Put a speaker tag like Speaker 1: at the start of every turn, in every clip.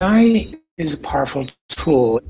Speaker 1: AI is a powerful tool.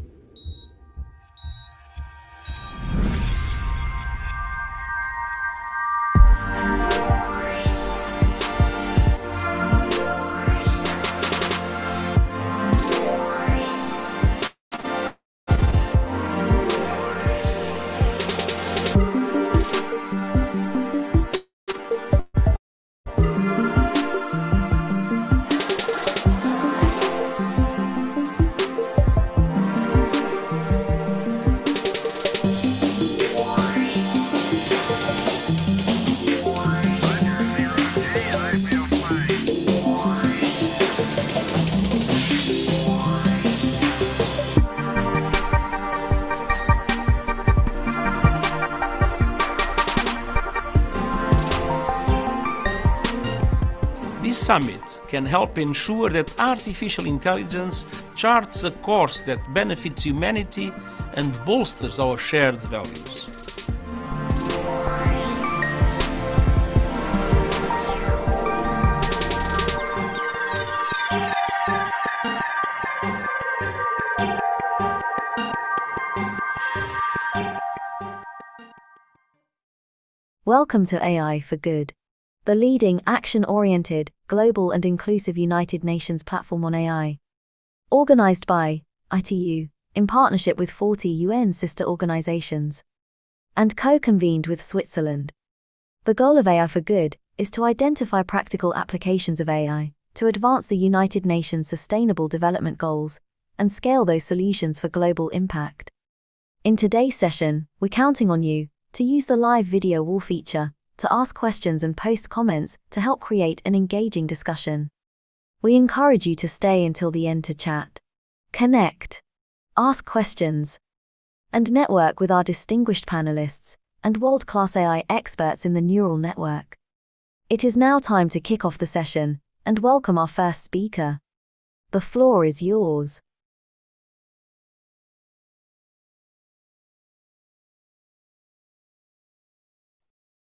Speaker 2: Can help ensure that artificial intelligence charts a course that benefits humanity and bolsters our shared values.
Speaker 3: Welcome to AI for Good, the leading action oriented, global, and inclusive United Nations platform on AI. Organized by ITU in partnership with 40 UN sister organizations and co convened with Switzerland. The goal of AI for Good is to identify practical applications of AI to advance the United Nations Sustainable Development Goals and scale those solutions for global impact. In today's session, we're counting on you to use the live video wall feature to ask questions and post comments to help create an engaging discussion. We encourage you to stay until the end to chat, connect, ask questions, and network with our distinguished panelists and world class AI experts in the neural network. It is now time to kick off the session and welcome our first speaker. The floor is yours.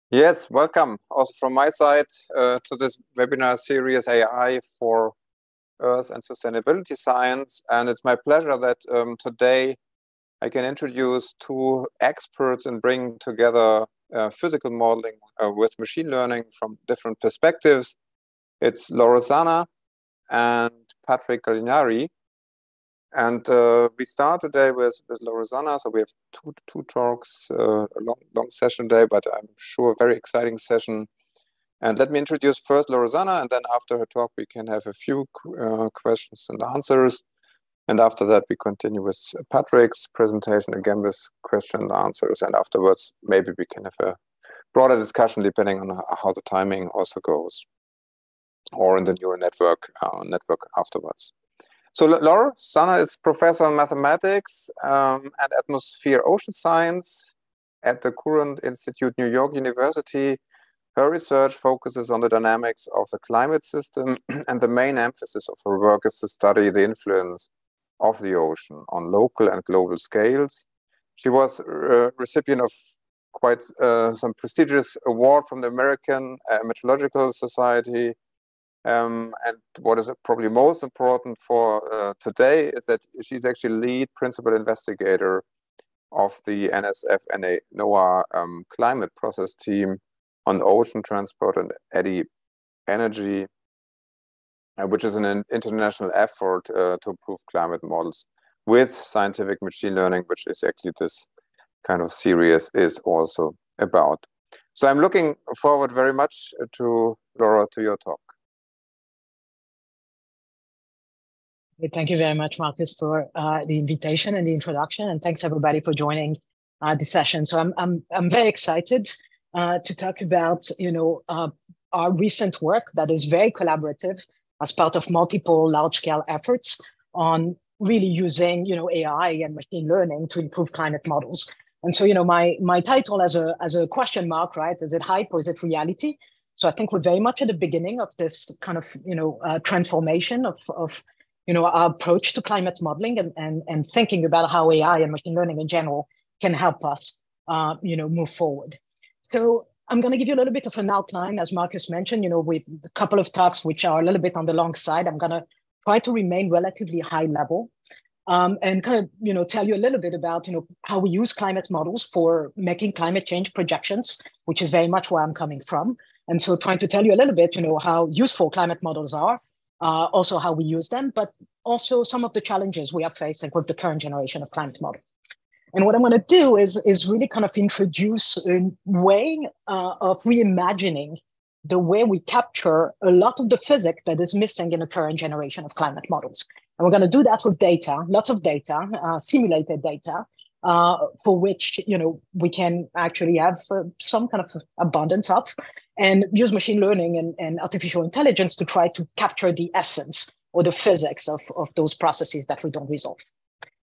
Speaker 4: Yes, welcome also from my side uh, to this webinar series AI for Earth and Sustainability Science. And it's my pleasure that um, today I can introduce two experts and bring together uh, physical modeling uh, with machine learning from different perspectives. It's Laura Zanna and Patrick Gallinari. And uh, we start today with, with Laura Zanna. So we have two, two talks, uh, a long, long session today, but I'm sure a very exciting session. And let me introduce first Laura Zanna, and then after her talk, we can have a few uh, questions and answers. And after that, we continue with Patrick's presentation again with question and answers. And afterwards, maybe we can have a broader discussion depending on how the timing also goes, or in the neural network uh, network afterwards. So Laura Zanna is professor in mathematics um, and atmosphere ocean science at the Courant Institute, New York University. Her research focuses on the dynamics of the climate system, and the main emphasis of her work is to study the influence of the ocean on local and global scales. She was a recipient of quite uh, some prestigious award from the American uh, Meteorological Society um, and what is probably most important for uh, today is that she's actually lead principal investigator of the NSF NA NOAA um, climate process team on ocean transport and eddy energy, uh, which is an international effort uh, to improve climate models with scientific machine learning, which is actually this kind of series is also about. So I'm looking forward very much to Laura to your talk.
Speaker 5: Thank you very much, Marcus, for uh, the invitation and the introduction, and thanks everybody for joining uh, the session. So I'm I'm I'm very excited uh, to talk about you know uh, our recent work that is very collaborative as part of multiple large-scale efforts on really using you know AI and machine learning to improve climate models. And so you know my my title as a as a question mark, right? Is it hype or is it reality? So I think we're very much at the beginning of this kind of you know uh, transformation of of you know, our approach to climate modeling and, and, and thinking about how AI and machine learning in general can help us, uh, you know, move forward. So I'm going to give you a little bit of an outline, as Marcus mentioned, you know, with a couple of talks which are a little bit on the long side. I'm going to try to remain relatively high level um, and kind of you know tell you a little bit about you know how we use climate models for making climate change projections, which is very much where I'm coming from. And so trying to tell you a little bit, you know, how useful climate models are, uh, also how we use them, but also some of the challenges we are facing with the current generation of climate model. And what I'm going to do is, is really kind of introduce a way uh, of reimagining the way we capture a lot of the physics that is missing in the current generation of climate models. And we're going to do that with data, lots of data, uh, simulated data, uh, for which you know we can actually have uh, some kind of abundance of, and use machine learning and, and artificial intelligence to try to capture the essence or the physics of, of those processes that we don't resolve.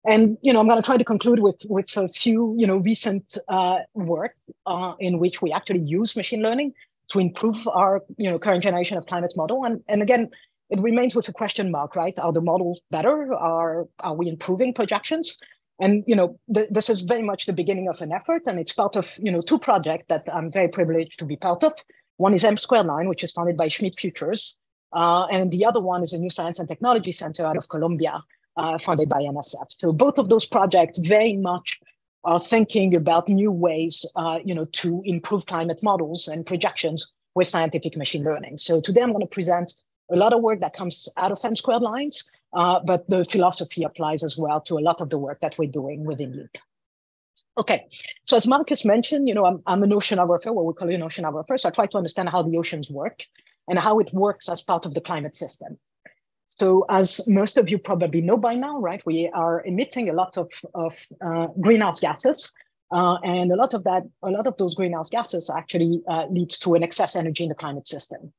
Speaker 5: And you know, I'm going to try to conclude with with a few you know recent uh, work uh, in which we actually use machine learning to improve our you know current generation of climate model. And and again, it remains with a question mark, right? Are the models better? Are are we improving projections? And you know, th- this is very much the beginning of an effort, and it's part of you know two projects that I'm very privileged to be part of. One is M Squared Line, which is funded by Schmidt Futures, uh, and the other one is a new science and technology center out of Columbia, uh, funded by NSF. So both of those projects very much are thinking about new ways, uh, you know, to improve climate models and projections with scientific machine learning. So today I'm going to present a lot of work that comes out of M squared lines, uh, but the philosophy applies as well to a lot of the work that we're doing within LEAP. Okay, so as Marcus mentioned, you know, I'm, I'm an oceanographer, what we call an oceanographer. So I try to understand how the oceans work and how it works as part of the climate system. So as most of you probably know by now, right, we are emitting a lot of, of uh, greenhouse gases. Uh, and a lot of that, a lot of those greenhouse gases actually uh, leads to an excess energy in the climate system.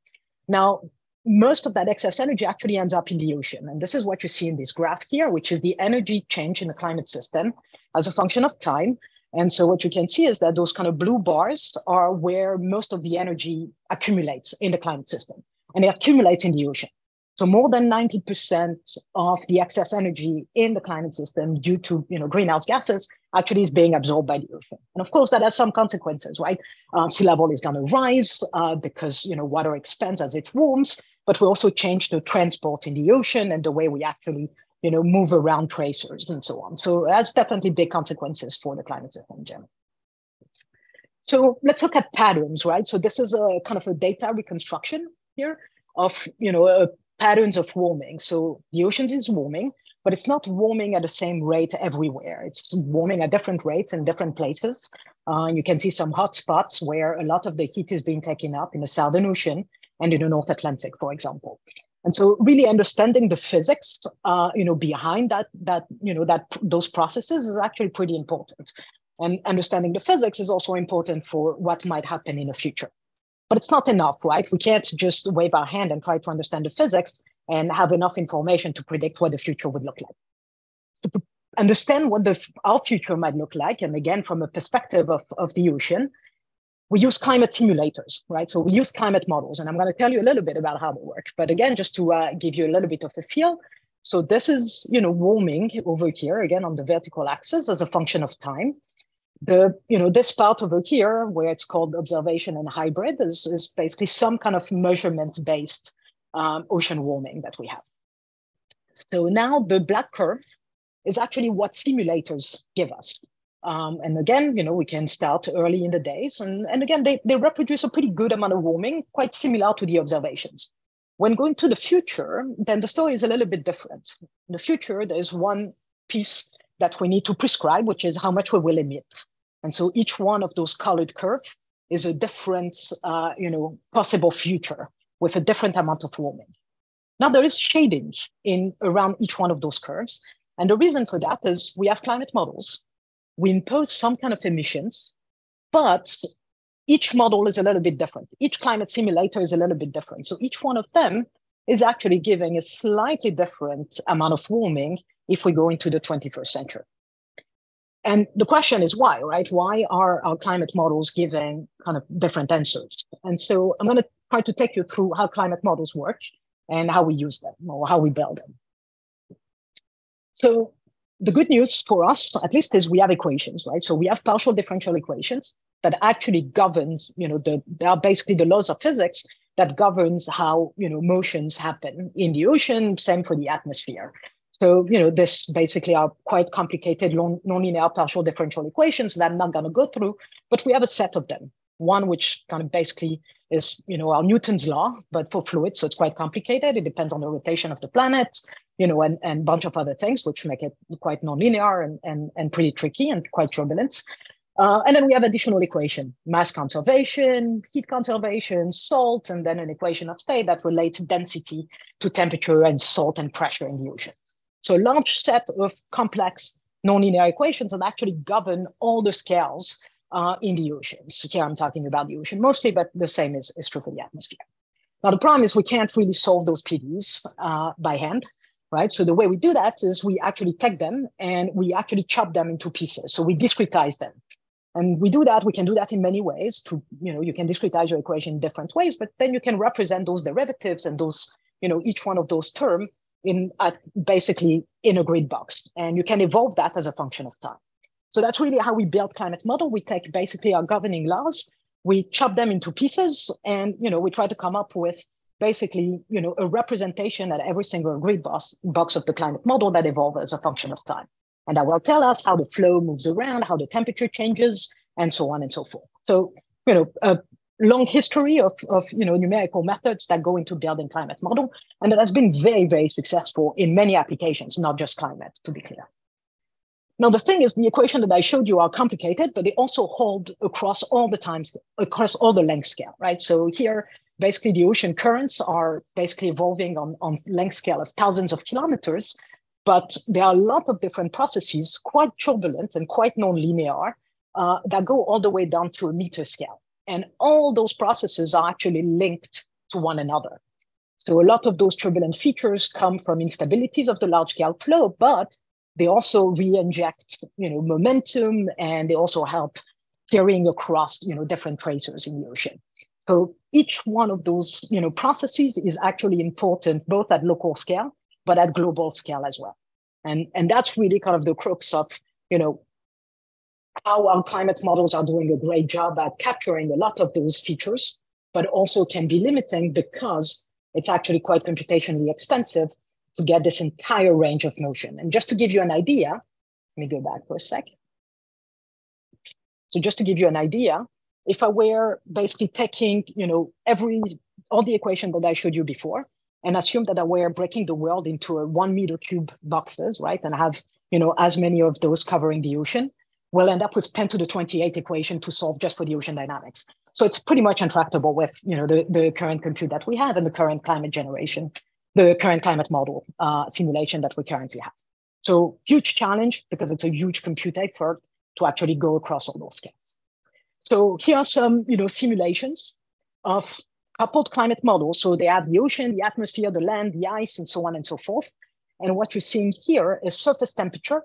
Speaker 5: Now, most of that excess energy actually ends up in the ocean. And this is what you see in this graph here, which is the energy change in the climate system as a function of time. And so what you can see is that those kind of blue bars are where most of the energy accumulates in the climate system and it accumulates in the ocean. So more than 90% of the excess energy in the climate system due to you know, greenhouse gases actually is being absorbed by the ocean. And of course, that has some consequences, right? Uh, sea level is going to rise uh, because you know water expands as it warms, but we also change the transport in the ocean and the way we actually you know, move around tracers and so on. So that's definitely big consequences for the climate system in general. So let's look at patterns, right? So this is a kind of a data reconstruction here of, you know, uh, patterns of warming. So the oceans is warming, but it's not warming at the same rate everywhere. It's warming at different rates in different places. Uh, you can see some hot spots where a lot of the heat is being taken up in the Southern Ocean and in the North Atlantic, for example. And so really understanding the physics, uh, you know, behind that, that, you know, that those processes is actually pretty important. And understanding the physics is also important for what might happen in the future. But it's not enough, right? We can't just wave our hand and try to understand the physics and have enough information to predict what the future would look like. To understand what the, our future might look like, and again, from a perspective of, of the ocean, we use climate simulators, right? So we use climate models, and I'm going to tell you a little bit about how they work. But again, just to uh, give you a little bit of a feel, so this is, you know, warming over here again on the vertical axis as a function of time. The, you know, this part over here where it's called observation and hybrid is, is basically some kind of measurement-based um, ocean warming that we have. So now the black curve is actually what simulators give us. Um, and again, you know, we can start early in the days. And, and again, they, they reproduce a pretty good amount of warming, quite similar to the observations. When going to the future, then the story is a little bit different. In the future, there's one piece that we need to prescribe, which is how much we will emit. And so each one of those colored curves is a different, uh, you know, possible future with a different amount of warming. Now there is shading in around each one of those curves. And the reason for that is we have climate models we impose some kind of emissions, but each model is a little bit different. Each climate simulator is a little bit different. So each one of them is actually giving a slightly different amount of warming if we go into the 21st century. And the question is why, right? Why are our climate models giving kind of different answers? And so I'm going to try to take you through how climate models work and how we use them or how we build them. So the good news for us, at least, is we have equations, right? So we have partial differential equations that actually governs, you know, the, they are basically the laws of physics that governs how you know motions happen in the ocean. Same for the atmosphere. So you know this basically are quite complicated nonlinear partial differential equations that I'm not going to go through, but we have a set of them. One which kind of basically is you know our Newton's law, but for fluids, so it's quite complicated. It depends on the rotation of the planet, you know, and and bunch of other things which make it quite nonlinear and and and pretty tricky and quite turbulent. Uh, and then we have additional equation, mass conservation, heat conservation, salt, and then an equation of state that relates density to temperature and salt and pressure in the ocean. So a large set of complex nonlinear equations that actually govern all the scales uh, in the oceans. Here I'm talking about the ocean mostly, but the same is, is true for the atmosphere. Now the problem is we can't really solve those PDEs uh, by hand, right? So the way we do that is we actually take them and we actually chop them into pieces. So we discretize them. And we do that, we can do that in many ways to, you know, you can discretize your equation in different ways, but then you can represent those derivatives and those, you know, each one of those terms in at basically in a grid box. And you can evolve that as a function of time. So that's really how we build climate model. We take basically our governing laws, we chop them into pieces, and you know we try to come up with basically you know a representation at every single grid box, box of the climate model that evolves as a function of time. And that will tell us how the flow moves around, how the temperature changes, and so on and so forth. So you know, a long history of, of you know, numerical methods that go into building climate model. And that has been very, very successful in many applications, not just climate, to be clear. Now, the thing is, the equation that I showed you are complicated, but they also hold across all the times, across all the length scale, right? So here, basically the ocean currents are basically evolving on, on length scale of thousands of kilometers, but there are a lot of different processes, quite turbulent and quite non-linear, uh, that go all the way down to a meter scale. And all those processes are actually linked to one another. So a lot of those turbulent features come from instabilities of the large scale flow, but they also re-inject, you know, momentum and they also help carrying across, you know, different tracers in the ocean. So each one of those, you know, processes is actually important both at local scale, but at global scale as well. And, and that's really kind of the crux of, you know, how our climate models are doing a great job at capturing a lot of those features, but also can be limiting because it's actually quite computationally expensive to get this entire range of motion. And just to give you an idea, let me go back for a sec. So just to give you an idea, if I were basically taking, you know, every all the equation that I showed you before, and assume that I were breaking the world into a one meter cube boxes, right? And have, you know, as many of those covering the ocean, we'll end up with 10 to the 28 equation to solve just for the ocean dynamics. So it's pretty much intractable with you know the, the current compute that we have and the current climate generation, the current climate model uh, simulation that we currently have. So huge challenge because it's a huge compute effort to actually go across all those scales. So here are some you know simulations of coupled climate models. So they have the ocean, the atmosphere, the land, the ice, and so on and so forth. And what you're seeing here is surface temperature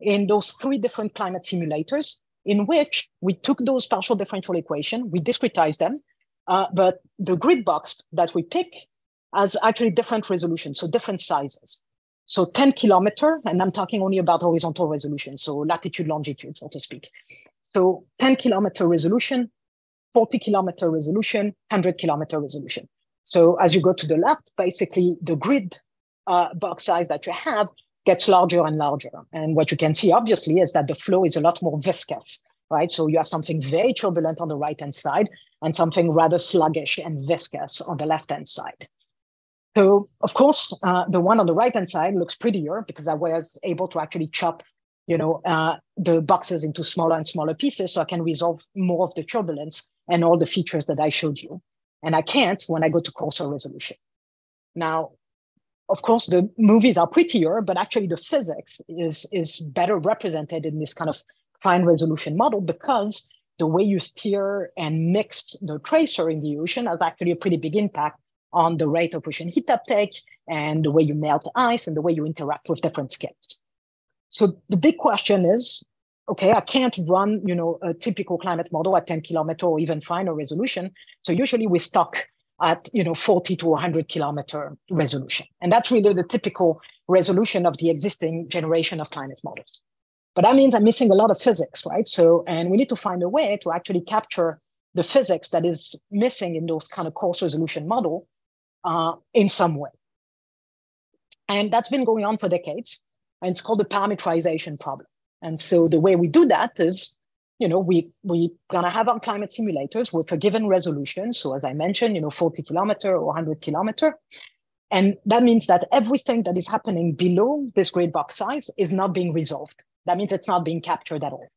Speaker 5: in those three different climate simulators in which we took those partial differential equation, we discretized them, uh, but the grid box that we pick has actually different resolutions, so different sizes. So 10 kilometer, and I'm talking only about horizontal resolution, so latitude, longitude, so to speak. So 10 kilometer resolution, 40 kilometer resolution, 100 kilometer resolution. So as you go to the left, basically the grid uh, box size that you have gets larger and larger. And what you can see, obviously, is that the flow is a lot more viscous, right? So you have something very turbulent on the right-hand side and something rather sluggish and viscous on the left-hand side. So, of course, uh, the one on the right-hand side looks prettier because I was able to actually chop, you know, uh, the boxes into smaller and smaller pieces, so I can resolve more of the turbulence and all the features that I showed you. And I can't when I go to coarser resolution. Now, of course, the movies are prettier, but actually the physics is, is better represented in this kind of fine resolution model because the way you steer and mix the tracer in the ocean has actually a pretty big impact on the rate of ocean heat uptake and the way you melt ice and the way you interact with different scales. So the big question is, okay, I can't run, you know, a typical climate model at 10 kilometer or even finer resolution. So usually we stock at you know 40 to 100 kilometer resolution and that's really the typical resolution of the existing generation of climate models but that means i'm missing a lot of physics right so and we need to find a way to actually capture the physics that is missing in those kind of coarse resolution model uh, in some way. And that's been going on for decades. And it's called the parametrization problem. And so the way we do that is, you know, we we're gonna have our climate simulators with a given resolution. So as I mentioned, you know, 40 kilometer or 100 kilometer. And that means that everything that is happening below this grid box size is not being resolved. That means it's not being captured at all.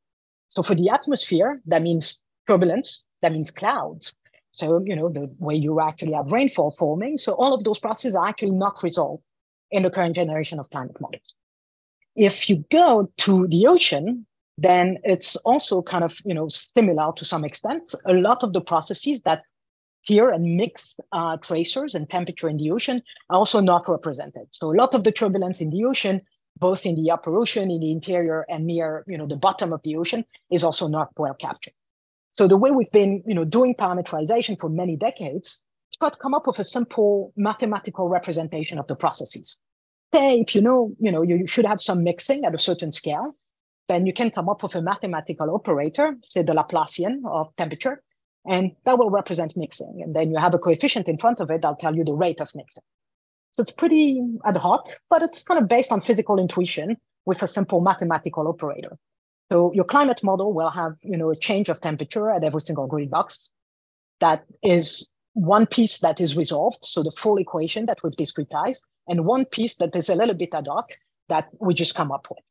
Speaker 5: So for the atmosphere, that means turbulence, that means clouds. So, you know, the way you actually have rainfall forming. So all of those processes are actually not resolved in the current generation of climate models. If you go to the ocean, then it's also kind of, you know, similar to some extent. A lot of the processes that here and mixed uh, tracers and temperature in the ocean are also not represented. So a lot of the turbulence in the ocean, both in the upper ocean, in the interior, and near you know the bottom of the ocean, is also not well captured. So the way we've been you know doing parameterization for many decades to come up with a simple mathematical representation of the processes. Say if you know you know you should have some mixing at a certain scale, then you can come up with a mathematical operator, say the Laplacian of temperature, and that will represent mixing. And then you have a coefficient in front of it that'll tell you the rate of mixing. So it's pretty ad hoc, but it's kind of based on physical intuition with a simple mathematical operator. So your climate model will have, you know, a change of temperature at every single grid box. That is one piece that is resolved, so the full equation that we've discretized, and one piece that is a little bit ad hoc that we just come up with.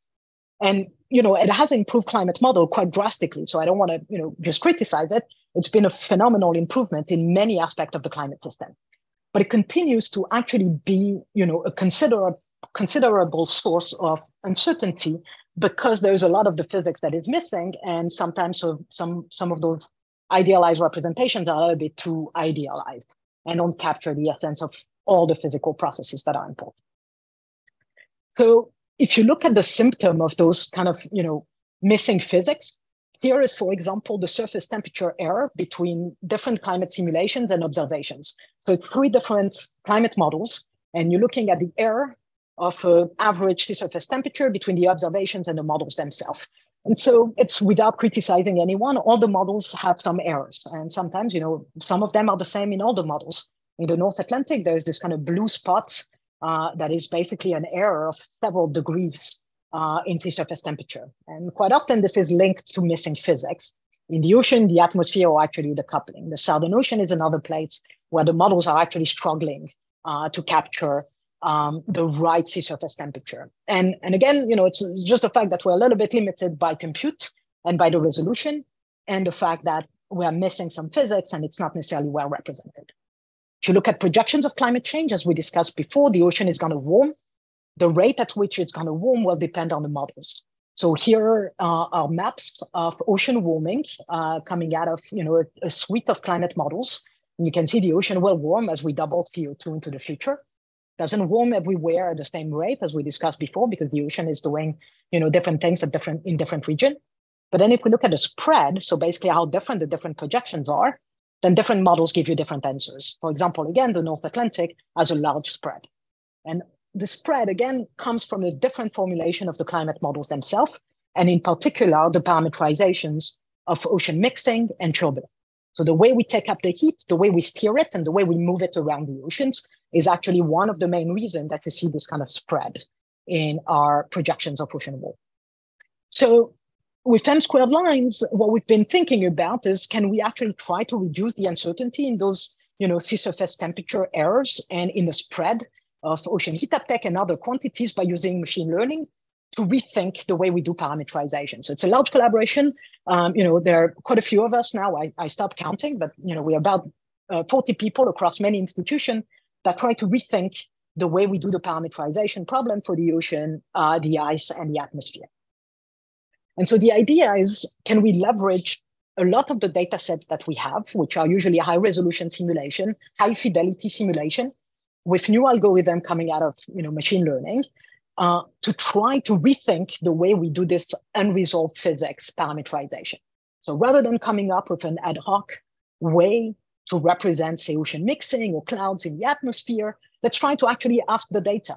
Speaker 5: And you know, it has improved climate model quite drastically. So I don't want to, you know, just criticize it. It's been a phenomenal improvement in many aspects of the climate system. But it continues to actually be, you know, a considerable considerable source of uncertainty because there's a lot of the physics that is missing, and sometimes so some some of those idealized representations are a bit too idealized and don't capture the essence of all the physical processes that are important. So if you look at the symptom of those kind of you know missing physics, here is, for example, the surface temperature error between different climate simulations and observations. So it's three different climate models, and you're looking at the error of uh, average sea surface temperature between the observations and the models themselves. And so it's without criticizing anyone, all the models have some errors. And sometimes, you know, some of them are the same in all the models. In the North Atlantic, there's this kind of blue spot uh, that is basically an error of several degrees uh, in sea surface temperature. And quite often this is linked to missing physics. In the ocean, the atmosphere or actually the coupling. The Southern Ocean is another place where the models are actually struggling uh, to capture um, the right sea surface temperature. And, and again, you know, it's just the fact that we're a little bit limited by compute and by the resolution and the fact that we are missing some physics and it's not necessarily well represented. If you look at projections of climate change, as we discussed before, the ocean is going to warm. The rate at which it's going to warm will depend on the models. So here uh, are maps of ocean warming uh, coming out of you know a, a, suite of climate models. And you can see the ocean will warm as we double CO2 into the future. Doesn't warm everywhere at the same rate as we discussed before because the ocean is doing you know different things at different in different region. But then if we look at the spread, so basically how different the different projections are, then different models give you different answers. For example, again, the North Atlantic has a large spread. And the spread, again, comes from a different formulation of the climate models themselves, and in particular, the parameterizations of ocean mixing and turbulence. So the way we take up the heat, the way we steer it, and the way we move it around the oceans is actually one of the main reasons that you see this kind of spread in our projections of ocean wall. So with M squared lines, what we've been thinking about is can we actually try to reduce the uncertainty in those you know, sea surface temperature errors and in the spread of ocean heat uptake and other quantities by using machine learning to rethink the way we do parameterization. So it's a large collaboration. Um, you know, there are quite a few of us now. I, I stopped counting, but you know, we're about uh, 40 people across many institutions that try to rethink the way we do the parameterization problem for the ocean, uh, the ice, and the atmosphere. And so the idea is, can we leverage a lot of the data sets that we have, which are usually high resolution simulation, high fidelity simulation, with new algorithm coming out of you know, machine learning, uh, to try to rethink the way we do this unresolved physics parameterization. So rather than coming up with an ad hoc way to represent, say, ocean mixing or clouds in the atmosphere, let's try to actually ask the data.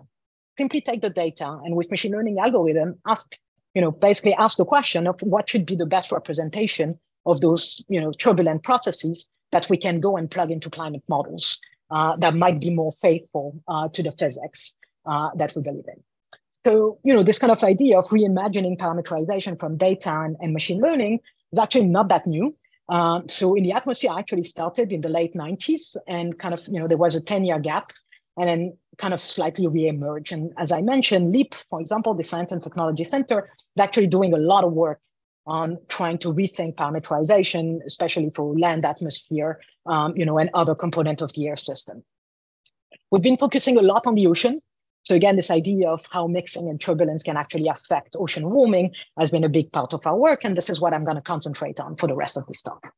Speaker 5: Simply take the data and with machine learning algorithm, ask you know, basically ask the question of what should be the best representation of those you know turbulent processes that we can go and plug into climate models uh, that might be more faithful uh, to the physics uh, that we believe in. So, you know, this kind of idea of reimagining parameterization from data and, and machine learning is actually not that new. Um, so in the atmosphere I actually started in the late 90s and kind of, you know, there was a 10 year gap and then kind of slightly re-emerge. And as I mentioned, LEAP, for example, the Science and Technology Center, is actually doing a lot of work on trying to rethink parameterization, especially for land atmosphere, um, you know, and other component of the Earth system. We've been focusing a lot on the ocean. So again, this idea of how mixing and turbulence can actually affect ocean warming has been a big part of our work. And this is what I'm going to concentrate on for the rest of this talk.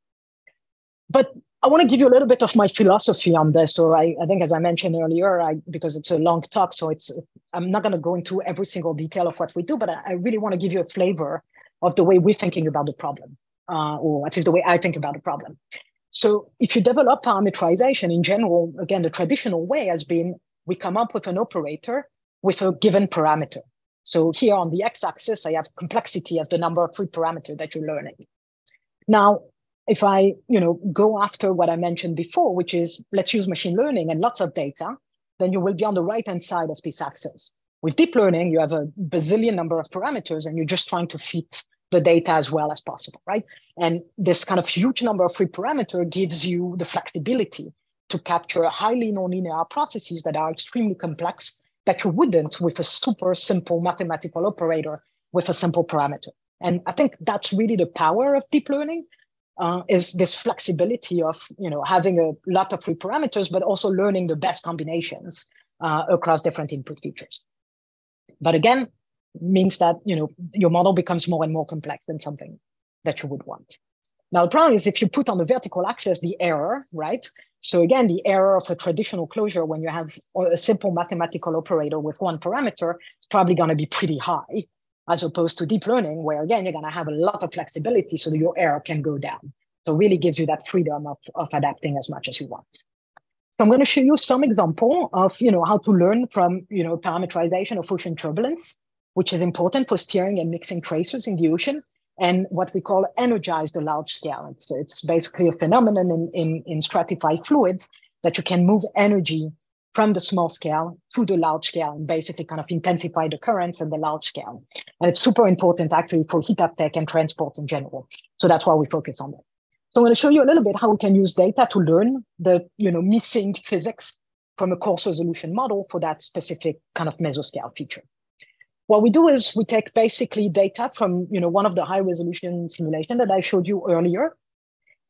Speaker 5: But I want to give you a little bit of my philosophy on this. Or I, I think, as I mentioned earlier, I, because it's a long talk, so it's I'm not going to go into every single detail of what we do, but I, I really want to give you a flavor of the way we're thinking about the problem, uh, or at least the way I think about the problem. So if you develop parameterization in general, again, the traditional way has been we come up with an operator with a given parameter. So here on the x-axis, I have complexity as the number of free parameter that you're learning. Now, if I, you know, go after what I mentioned before, which is let's use machine learning and lots of data, then you will be on the right-hand side of this axis. With deep learning, you have a bazillion number of parameters and you're just trying to fit the data as well as possible, right? And this kind of huge number of free parameter gives you the flexibility to capture highly nonlinear processes that are extremely complex that you wouldn't with a super simple mathematical operator with a simple parameter. And I think that's really the power of deep learning uh, is this flexibility of you know having a lot of free parameters, but also learning the best combinations uh, across different input features. But again, means that you know your model becomes more and more complex than something that you would want. Now the problem is if you put on the vertical axis the error, right? So again, the error of a traditional closure when you have a simple mathematical operator with one parameter is probably going to be pretty high, as opposed to deep learning, where again you're going to have a lot of flexibility so that your error can go down. So really gives you that freedom of, of adapting as much as you want. So I'm going to show you some example of you know how to learn from you know parameterization of ocean turbulence which is important for steering and mixing tracers in the ocean, and what we call energize the large scale. It's, it's basically a phenomenon in, in, in stratified fluids that you can move energy from the small scale to the large scale and basically kind of intensify the currents in the large scale. And it's super important actually for heat uptake and transport in general. So that's why we focus on that. So I'm going to show you a little bit how we can use data to learn the you know missing physics from a coarse resolution model for that specific kind of mesoscale feature. What we do is we take basically data from you know one of the high resolution simulation that I showed you earlier.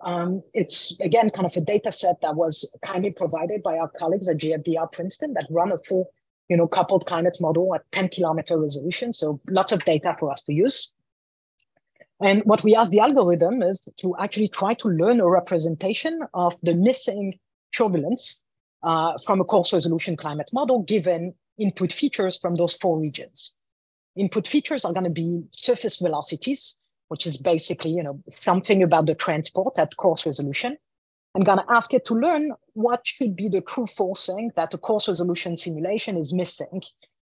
Speaker 5: Um, it's again kind of a data set that was kindly provided by our colleagues at GFDL Princeton that run a full you know coupled climate model at 10 kilometer resolution. So lots of data for us to use. And what we ask the algorithm is to actually try to learn a representation of the missing turbulence uh, from a coarse resolution climate model given input features from those four regions. Input features are going to be surface velocities, which is basically you know something about the transport at coarse resolution. I'm going to ask it to learn what should be the true forcing that a coarse resolution simulation is missing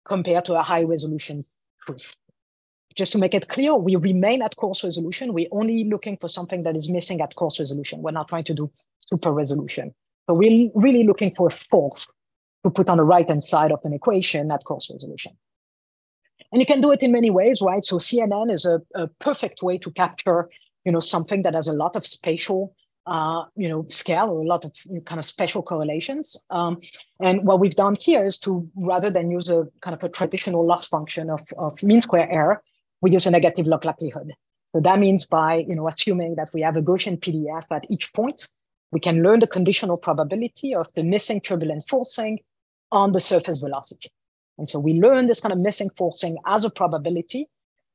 Speaker 5: compared to a high resolution truth. Just to make it clear, we remain at coarse resolution. We're only looking for something that is missing at coarse resolution. We're not trying to do super resolution. So we're really looking for a force to put on the right-hand side of an equation at coarse resolution. And you can do it in many ways, right? So CNN is a, a perfect way to capture, you know, something that has a lot of spatial, uh, you know, scale or a lot of kind of special correlations. Um, and what we've done here is to, rather than use a kind of a traditional loss function of, of mean square error, we use a negative log likelihood. So that means by, you know, assuming that we have a Gaussian PDF at each point, we can learn the conditional probability of the missing turbulent forcing on the surface velocity. And so we learn this kind of missing forcing as a probability,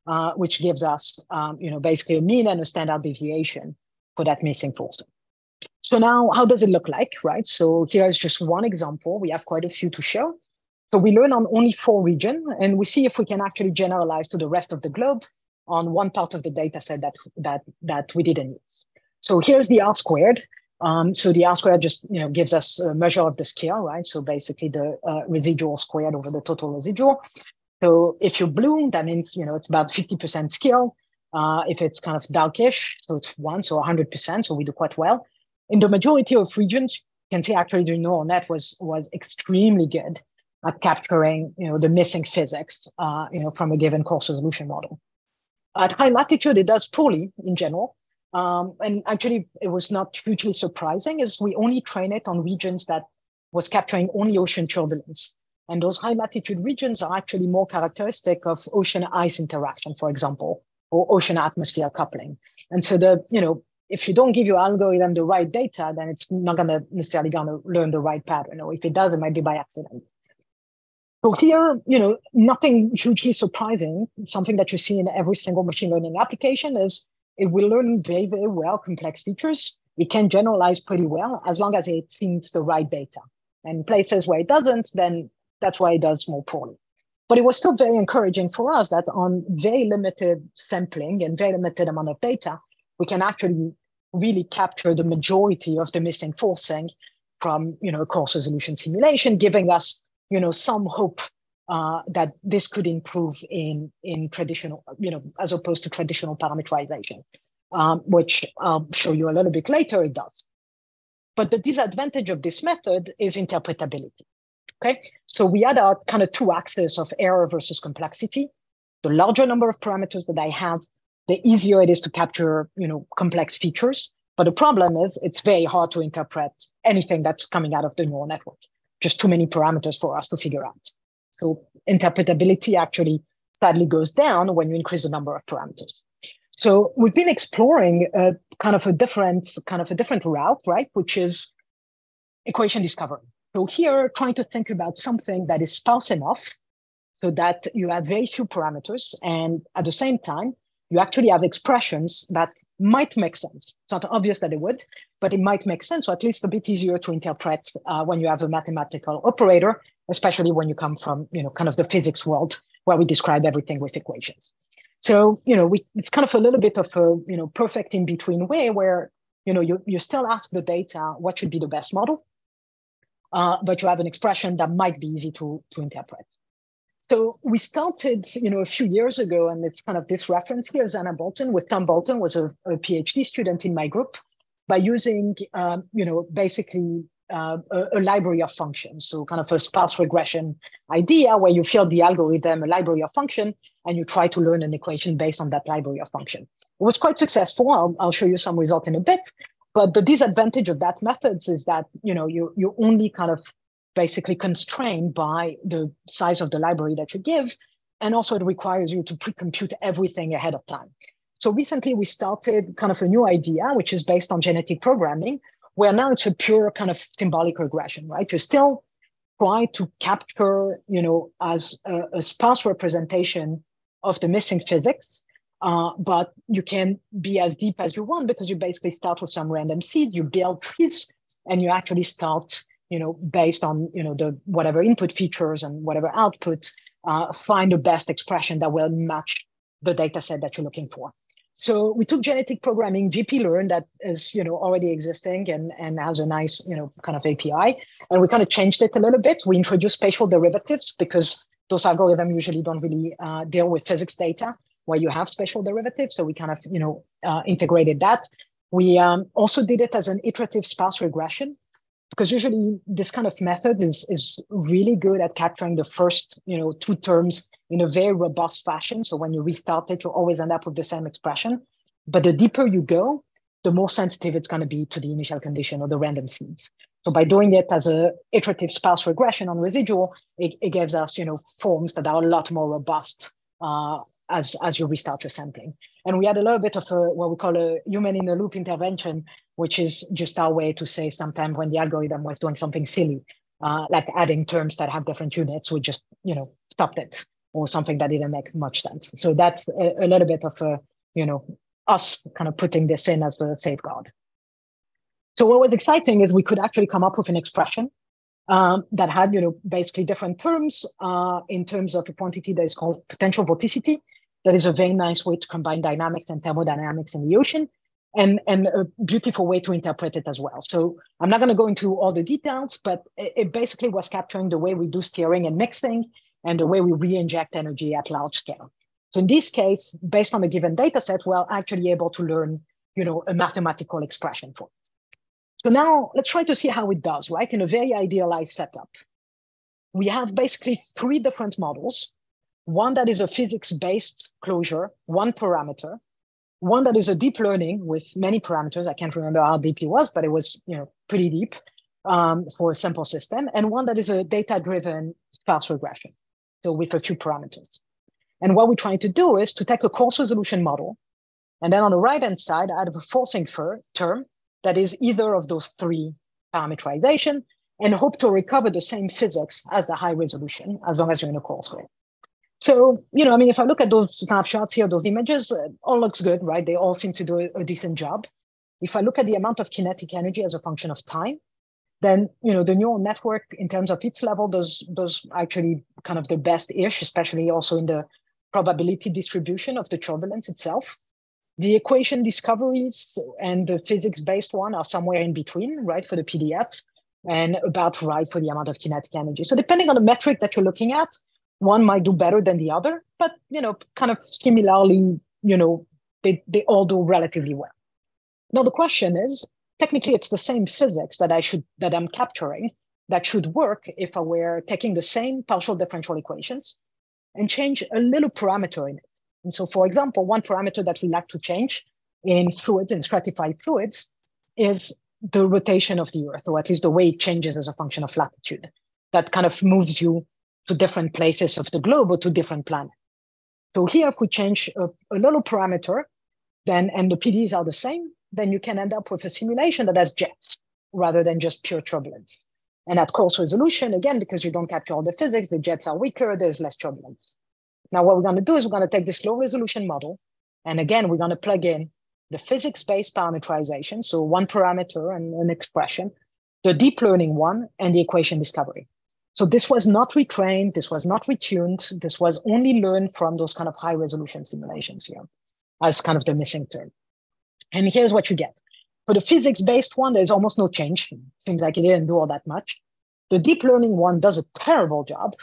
Speaker 5: uh, which gives us, um, you know, basically a mean and a standard deviation for that missing forcing. So now, how does it look like, right? So here is just one example. We have quite a few to show. So we learn on only four regions, and we see if we can actually generalize to the rest of the globe on one part of the data set that, that, that we didn't use. So here's the R squared. Um, so the R squared just you know gives us a measure of the scale, right? So basically the uh, residual squared over the total residual. So if you're blue, that means you know it's about 50% scale. Uh, if it's kind of darkish, so it's one, so 100%, so we do quite well. In the majority of regions, you can see actually the neural net was, was extremely good at capturing you know, the missing physics uh, you know, from a given coarse resolution model. At high latitude, it does poorly in general. Um, and actually, it was not hugely surprising as we only train it on regions that was capturing only ocean turbulence. And those high latitude regions are actually more characteristic of ocean ice interaction, for example, or ocean atmosphere coupling. And so the, you know, if you don't give your algorithm the right data, then it's not gonna necessarily gonna learn the right pattern. Or if it does, it might be by accident. So here, you know, nothing hugely surprising. Something that you see in every single machine learning application is it will learn very, very well complex features. It can generalize pretty well as long as it sees the right data. And places where it doesn't, then that's why it does more poorly. But it was still very encouraging for us that on very limited sampling and very limited amount of data, we can actually really capture the majority of the missing forcing from you know a coarse resolution simulation, giving us you know some hope uh, that this could improve in in traditional you know as opposed to traditional parameterization, um, which I'll show you a little bit later. It does. But the disadvantage of this method is interpretability. Okay, so we had our kind of two axes of error versus complexity. The larger number of parameters that I have, the easier it is to capture, you know, complex features. But the problem is it's very hard to interpret anything that's coming out of the neural network. Just too many parameters for us to figure out. So interpretability actually sadly goes down when you increase the number of parameters. So we've been exploring a kind of a different kind of a different route, right? Which is equation discovery. So here, trying to think about something that is sparse enough so that you have very few parameters, and at the same time, you actually have expressions that might make sense. It's not obvious that it would, but it might make sense, or at least a bit easier to interpret uh, when you have a mathematical operator, especially when you come from, you know, kind of the physics world where we describe everything with equations. So, you know, we, it's kind of a little bit of a, you know, perfect in between way where, you know, you, you still ask the data what should be the best model, uh, but you have an expression that might be easy to, to interpret. So we started, you know, a few years ago, and it's kind of this reference here, Zanna Bolton, with Tom Bolton was a, a PhD student in my group, by using, um, you know, basically uh, a, library of functions. So kind of a sparse regression idea where you fill the algorithm a library of function and you try to learn an equation based on that library of function. It was quite successful. I'll, I'll show you some results in a bit. But the disadvantage of that methods is that you know you you only kind of basically constrained by the size of the library that you give, and also it requires you to pre-compute everything ahead of time. So recently we started kind of a new idea, which is based on genetic programming, where now it's a pure kind of symbolic regression, right? You still try to capture, you know, as a, a sparse representation of the missing physics, uh, but you can be as deep as you want because you basically start with some random seed, you build trees, and you actually start, you know, based on you know the whatever input features and whatever output, uh, find the best expression that will match the data set that you're looking for. So we took genetic programming, gplearn that is you know already existing and, and has a nice you know kind of API, and we kind of changed it a little bit. We introduced spatial derivatives because those algorithms usually don't really uh, deal with physics data where you have spatial derivatives. So we kind of, you know, uh, integrated that. We um, also did it as an iterative sparse regression because usually this kind of method is, is really good at capturing the first, you know, two terms in a very robust fashion. So when you restart it, you always end up with the same expression. But the deeper you go, the more sensitive it's going to be to the initial condition or the random seeds. So by doing it as a iterative sparse regression on residual, it, it gives us, you know, forms that are a lot more robust uh, as, as you restart your sampling. And we had a little bit of a, what we call a human in the loop intervention, which is just our way to say sometimes when the algorithm was doing something silly, uh, like adding terms that have different units, we just, you know, stopped it or something that didn't make much sense. So that's a, a little bit of a, you know, us kind of putting this in as a safeguard. So what was exciting is we could actually come up with an expression um, that had, you know, basically different terms uh, in terms of a quantity that is called potential vorticity, that is a very nice way to combine dynamics and thermodynamics in the ocean and, and a beautiful way to interpret it as well. So I'm not going to go into all the details, but it, it basically was capturing the way we do steering and mixing and the way we re-inject energy at large scale. So in this case, based on a given data set, we're actually able to learn, you know, a mathematical expression for it. So now let's try to see how it does, right? In a very idealized setup. We have basically three different models. One that is a physics-based closure, one parameter, one that is a deep learning with many parameters. I can't remember how deep it was, but it was you know pretty deep um, for a simple system, and one that is a data-driven sparse regression, so with a few parameters. And what we're trying to do is to take a coarse resolution model, and then on the right-hand side, add a forcing term that is either of those three parameterization, and hope to recover the same physics as the high resolution, as long as you're in a coarse way. So, you know, I mean, if I look at those snapshots here, those images, uh, all looks good, right? They all seem to do a, a decent job. If I look at the amount of kinetic energy as a function of time, then you know the neural network in terms of its level does does actually kind of the best ish especially also in the probability distribution of the turbulence itself the equation discoveries and the physics based one are somewhere in between right for the pdf and about right for the amount of kinetic energy so depending on the metric that you're looking at one might do better than the other, but you know, kind of similarly, you know, they, they all do relatively well. Now the question is, technically it's the same physics that I should that I'm capturing that should work if I were taking the same partial differential equations and change a little parameter in it. And so, for example, one parameter that we like to change in fluids and stratified fluids is the rotation of the Earth, or at least the way it changes as a function of latitude. That kind of moves you to different places of the globe or to different planets. So here, if we change a, a little parameter, then and the PDEs are the same, then you can end up with a simulation that has jets rather than just pure turbulence. And at coarse resolution, again, because you don't capture all the physics, the jets are weaker, there's less turbulence. Now, what we're going to do is we're going to take this low resolution model, and again, we're going to plug in the physics-based parameterization, so one parameter and an expression, the deep learning one, and the equation discovery. So this was not retrained, this was not retuned, this was only learned from those kind of high resolution simulations here as kind of the missing term. And here's what you get. For the physics-based one, there's almost no change. Seems like it didn't do all that much. The deep learning one does a terrible job.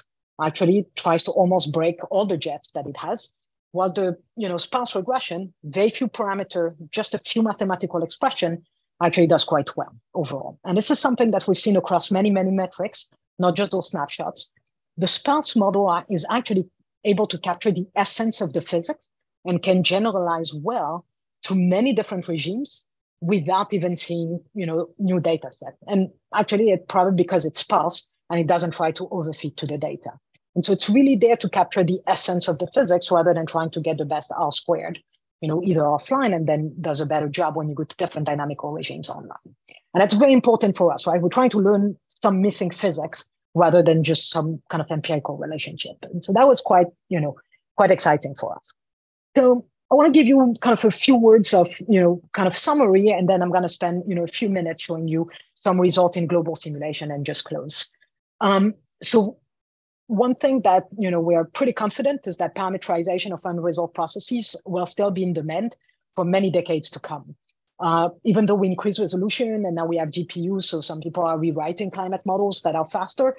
Speaker 5: Actually, tries to almost break all the jets that it has. While the you know sparse regression, very few parameter, just a few mathematical expression, actually does quite well overall. And this is something that we've seen across many, many metrics not just those snapshots. The sparse model is actually able to capture the essence of the physics and can generalize well to many different regimes without even seeing you know new data set and actually it probably because it's sparse and it doesn't try to overfit to the data and so it's really there to capture the essence of the physics rather than trying to get the best r squared you know either offline and then does a better job when you go to different dynamical regimes online and that's very important for us right we're trying to learn some missing physics rather than just some kind of empirical relationship. And so that was quite, you know, quite exciting for us. So I want to give you kind of a few words of, you know, kind of summary, and then I'm going to spend, you know, a few minutes showing you some result in global simulation and just close. Um, so one thing that, you know, we are pretty confident is that parameterization of unresolved processes will still be in demand for many decades to come. Uh, even though we increase resolution and now we have GPUs, so some people are rewriting climate models that are faster.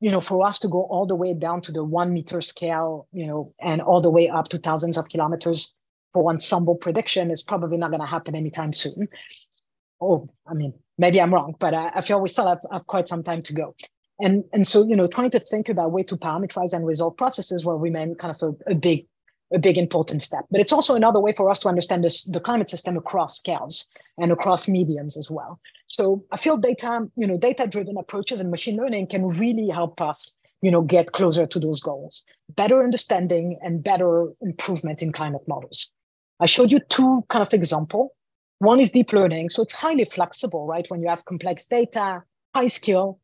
Speaker 5: You know, for us to go all the way down to the one meter scale, you know, and all the way up to thousands of kilometers for ensemble prediction is probably not going to happen anytime soon. Oh, I mean, maybe I'm wrong, but I, I feel we still have, have quite some time to go. And, and so, you know, trying to think about way to parameterize and resolve processes will remain kind of a, a big a big important step. But it's also another way for us to understand this, the climate system across scales and across mediums as well. So I feel data, you know, data-driven approaches and machine learning can really help us, you know, get closer to those goals. Better understanding and better improvement in climate models. I showed you two kind of example. One is deep learning. So it's highly flexible, right? When you have complex data, high skill,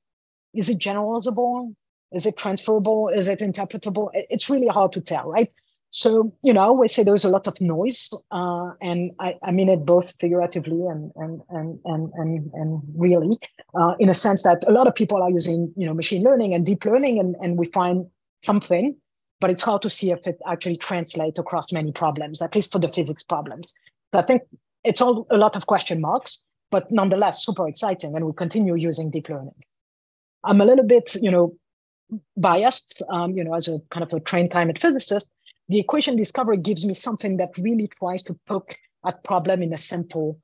Speaker 5: is it generalizable? Is it transferable? Is it interpretable? It's really hard to tell, right? So, you know, I say there's a lot of noise, uh, and I, I, mean it both figuratively and and and and and, and really, uh, in a sense that a lot of people are using, you know, machine learning and deep learning, and, and we find something, but it's hard to see if it actually translates across many problems, at least for the physics problems. So I think it's all a lot of question marks, but nonetheless super exciting, and we continue using deep learning. I'm a little bit, you know, biased, um, you know, as a kind of a trained climate physicist. The equation discovery gives me something that really tries to poke at problem in a simple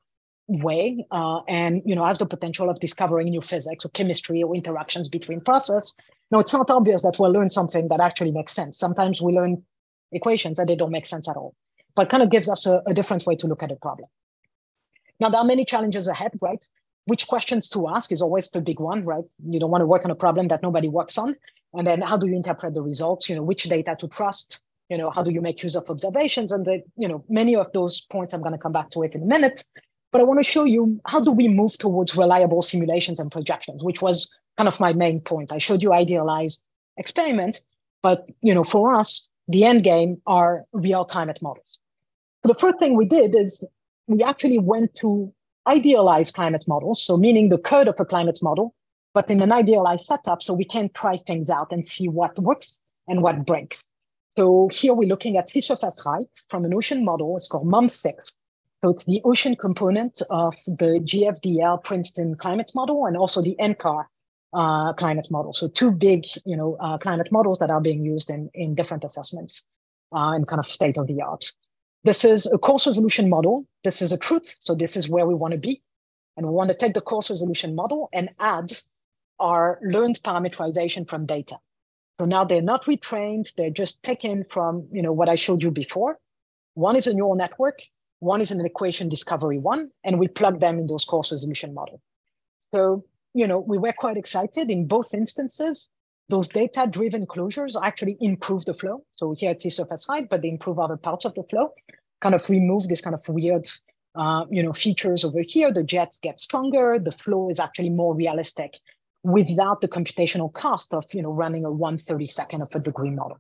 Speaker 5: way uh, and you know has the potential of discovering new physics or chemistry or interactions between process. No it's not obvious that we'll learn something that actually makes sense. Sometimes we learn equations and they don't make sense at all but kind of gives us a, a different way to look at a problem. Now there are many challenges ahead right which questions to ask is always the big one right? You don't want to work on a problem that nobody works on. And then how do you interpret the results? You know which data to trust? You know how do you make use of observations? And the you know many of those points i'm going to come back to it in a minute. But I want to show you how do we move towards reliable simulations and projections, which was kind of my main point. I showed you idealized experiment, but you know, for us, the end game are real climate models. So the first thing we did is we actually went to idealized climate models, so meaning the code of a climate model, but in an idealized setup, so we can try things out and see what works and what breaks. So here we're looking at sea surface height from an ocean model. It's called MOM6. So it's the ocean component of the GFDL Princeton climate model and also the NCAR uh, climate model. So two big, you know, uh, climate models that are being used in, in different assessments uh, and kind of state of the art. This is a coarse resolution model. This is a truth. So this is where we want to be. And we want to take the coarse resolution model and add our learned parameterization from data. So now they're not retrained. They're just taken from, you know, what I showed you before. One is a neural network one is an equation discovery one, and we plug them in those coarse resolution model. So, you know, we were quite excited in both instances. Those data-driven closures actually improve the flow. So here at surface height, but they improve other parts of the flow, kind of remove this kind of weird, uh, you know, features over here. The jets get stronger. The flow is actually more realistic without the computational cost of, you know, running a 132nd of a degree model.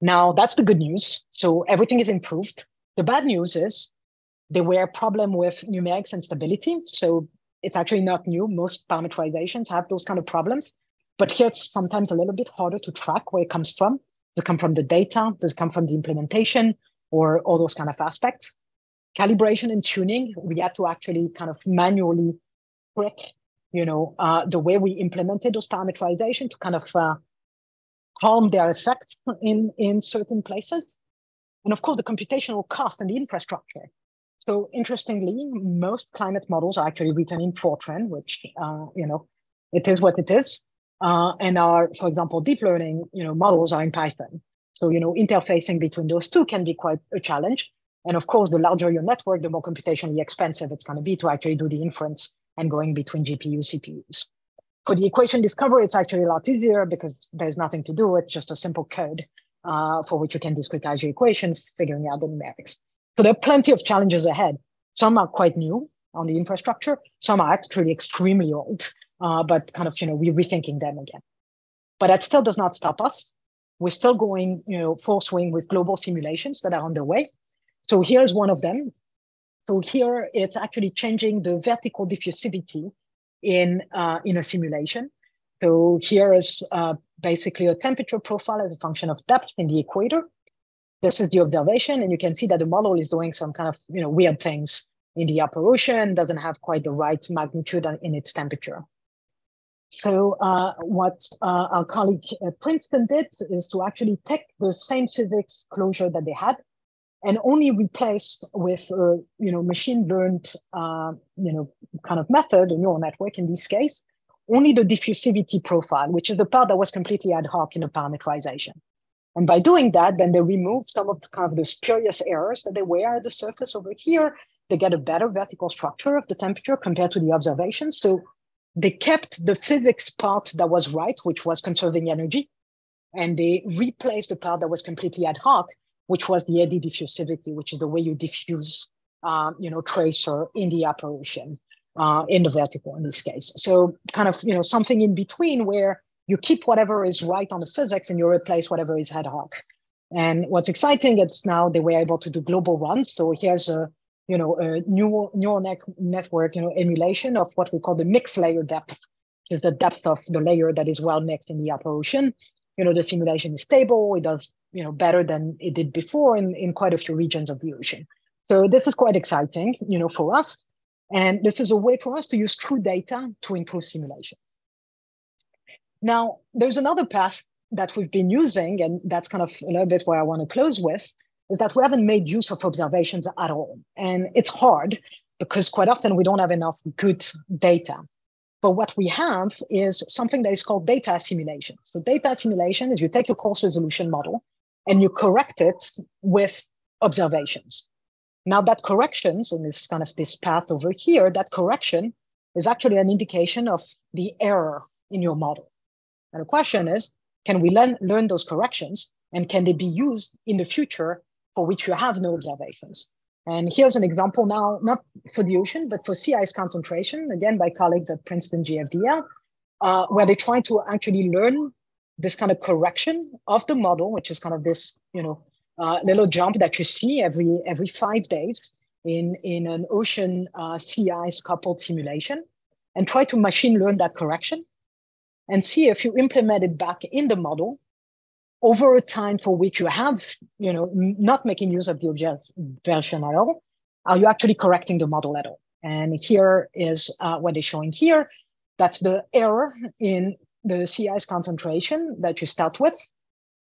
Speaker 5: Now, that's the good news. So everything is improved. The bad news is there were a problem with numerics and stability. So it's actually not new. Most parameterizations have those kind of problems. But here it's sometimes a little bit harder to track where it comes from. Does it come from the data? Does it come from the implementation or all those kind of aspects? Calibration and tuning, we had to actually kind of manually trick, you know, uh, the way we implemented those parameterization to kind of uh, calm their effects in, in certain places and of course the computational cost and the infrastructure. So interestingly, most climate models are actually written in Fortran, which uh, you know it is what it is, uh, and our, for example, deep learning you know models are in Python. So you know interfacing between those two can be quite a challenge. And of course, the larger your network, the more computationally expensive it's going to be to actually do the inference and going between GPU CPUs. For the equation discovery, it's actually a lot easier because there's nothing to do. It's just a simple code uh, for which you can discretize your equation, figuring out the numerics. So there are plenty of challenges ahead. Some are quite new on the infrastructure. Some are actually extremely old, uh, but kind of, you know, we're rethinking them again. But that still does not stop us. We're still going, you know, full swing with global simulations that are underway. So here's one of them. So here it's actually changing the vertical diffusivity in, uh, in a simulation. So here is uh, basically a temperature profile as a function of depth in the equator. This is the observation, and you can see that the model is doing some kind of you know weird things in the upper ocean, doesn't have quite the right magnitude in its temperature. So uh, what uh, our colleague at Princeton did is to actually take the same physics closure that they had and only replaced with a you know machine learned uh, you know kind of method, a neural network in this case, only the diffusivity profile, which is the part that was completely ad hoc in the parameterization. And by doing that, then they removed some of the kind of the spurious errors that they were at the surface over here. They get a better vertical structure of the temperature compared to the observations. So they kept the physics part that was right, which was conserving energy, and they replaced the part that was completely ad hoc, which was the eddy diffusivity, which is the way you diffuse, um, you know, tracer in the ocean uh, in the vertical in this case. So kind of, you know, something in between where you keep whatever is right on the physics and you replace whatever is ad hoc. And what's exciting, is now they were able to do global runs. So here's a, you know, a neural, neural net, network, you know, emulation of what we call the mixed layer depth, which is the depth of the layer that is well mixed in the upper ocean. You know, the simulation is stable. It does, you know, better than it did before in, in quite a few regions of the ocean. So this is quite exciting, you know, for us. And this is a way for us to use true data to improve simulation. Now, there's another path that we've been using, and that's kind of a little bit where I want to close with, is that we haven't made use of observations at all. And it's hard because quite often we don't have enough good data. But what we have is something that is called data assimilation. So data assimilation is you take your coarse resolution model and you correct it with observations. Now that corrections, and this kind of this path over here, that correction is actually an indication of the error in your model. And the question is, can we learn, learn those corrections and can they be used in the future for which you have no observations? And here's an example now, not for the ocean, but for sea ice concentration, again, by colleagues at Princeton GFDL, uh, where they try to actually learn this kind of correction of the model, which is kind of this, you know, uh, little jump that you see every every five days in, in an ocean uh, sea ice coupled simulation, and try to machine learn that correction and see if you implement it back in the model over a time for which you have, you know, not making use of the version at all, are you actually correcting the model at all? And here is uh, what they're showing here. That's the error in the ice concentration that you start with.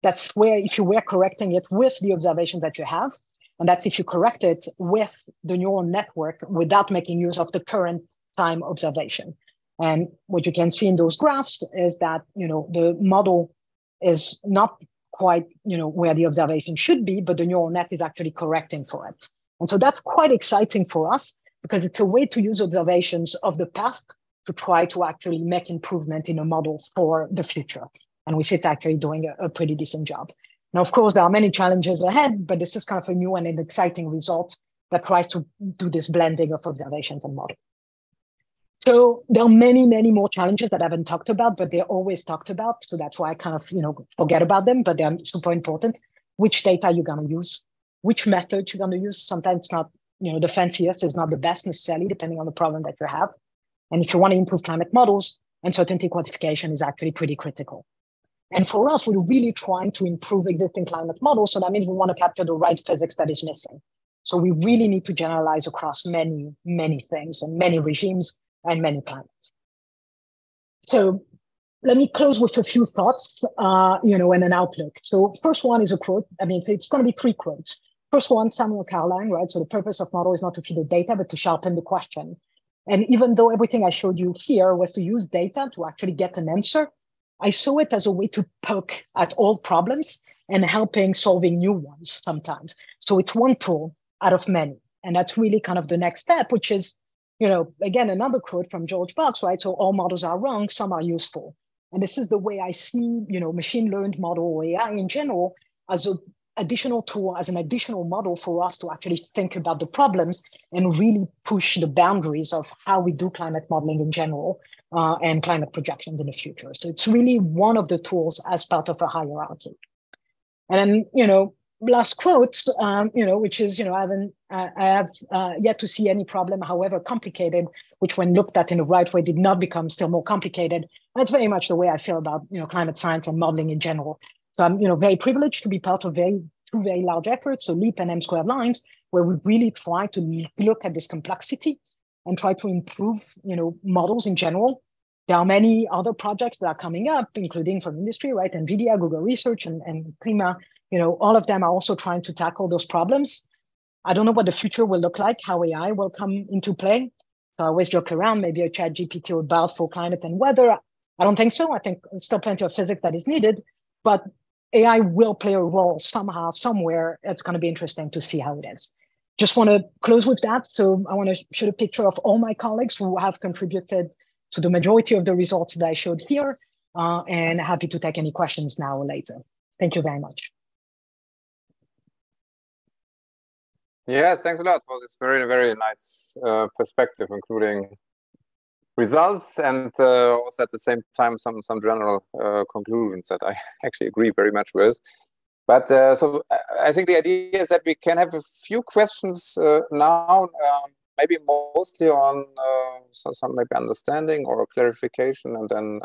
Speaker 5: That's where if you were correcting it with the observation that you have, and that's if you correct it with the neural network without making use of the current time observation. And what you can see in those graphs is that, you know, the model is not quite, you know, where the observation should be, but the neural net is actually correcting for it. And so that's quite exciting for us because it's a way to use observations of the past to try to actually make improvement in a model for the future. And we see it's actually doing a, a pretty decent job. Now, of course, there are many challenges ahead, but this is kind of a new and an exciting result that tries to do this blending of observations and model. So there are many, many more challenges that I haven't talked about, but they're always talked about. So that's why I kind of, you know, forget about them, but they're super important. Which data you're going to use, which method you're going to use. Sometimes it's not, you know, the fanciest is not the best necessarily, depending on the problem that you have. And if you want to improve climate models, uncertainty quantification is actually pretty critical. And for us, we're really trying to improve existing climate models. So that means we want to capture the right physics that is missing. So we really need to generalize across many, many things and many regimes and many planets. So let me close with a few thoughts, uh, you know, and an outlook. So first one is a quote. I mean, it's going to be three quotes. First one, Samuel Karlin, right? So the purpose of model is not to feed the data, but to sharpen the question. And even though everything I showed you here was to use data to actually get an answer, I saw it as a way to poke at old problems and helping solving new ones sometimes. So it's one tool out of many. And that's really kind of the next step, which is you know, again, another quote from George Box, right? So all models are wrong, some are useful. And this is the way I see, you know, machine learned model or AI in general as an additional tool, as an additional model for us to actually think about the problems and really push the boundaries of how we do climate modeling in general uh, and climate projections in the future. So it's really one of the tools as part of a hierarchy. And then, you know, last quote, um, you know, which is, you know, I haven't, uh, I have uh, yet to see any problem, however complicated, which when looked at in the right way did not become still more complicated. And that's very much the way I feel about, you know, climate science and modeling in general. So I'm, you know, very privileged to be part of very two very large efforts, so LEAP and M squared lines, where we really try to look at this complexity and try to improve, you know, models in general. There are many other projects that are coming up, including from industry, right? NVIDIA, Google Research, and, and Prima you know, all of them are also trying to tackle those problems. I don't know what the future will look like, how AI will come into play. So I always joke around, maybe a chat GPT BART for climate and weather. I don't think so. I think there's still plenty of physics that is needed, but AI will play a role somehow, somewhere. It's going to be interesting to see how it is. Just want to close with that. So I want to show a picture of all my colleagues who have contributed to the majority of the results that I showed here, uh, and happy to take any questions now or later. Thank you very much.
Speaker 4: Yes, thanks a lot for this very, very nice uh, perspective, including results and uh, also at the same time some some general uh, conclusions that I actually agree very much with. But uh, so uh, I think the idea is that we can have a few questions uh, now, um, maybe mostly on some, some, maybe understanding or clarification, and then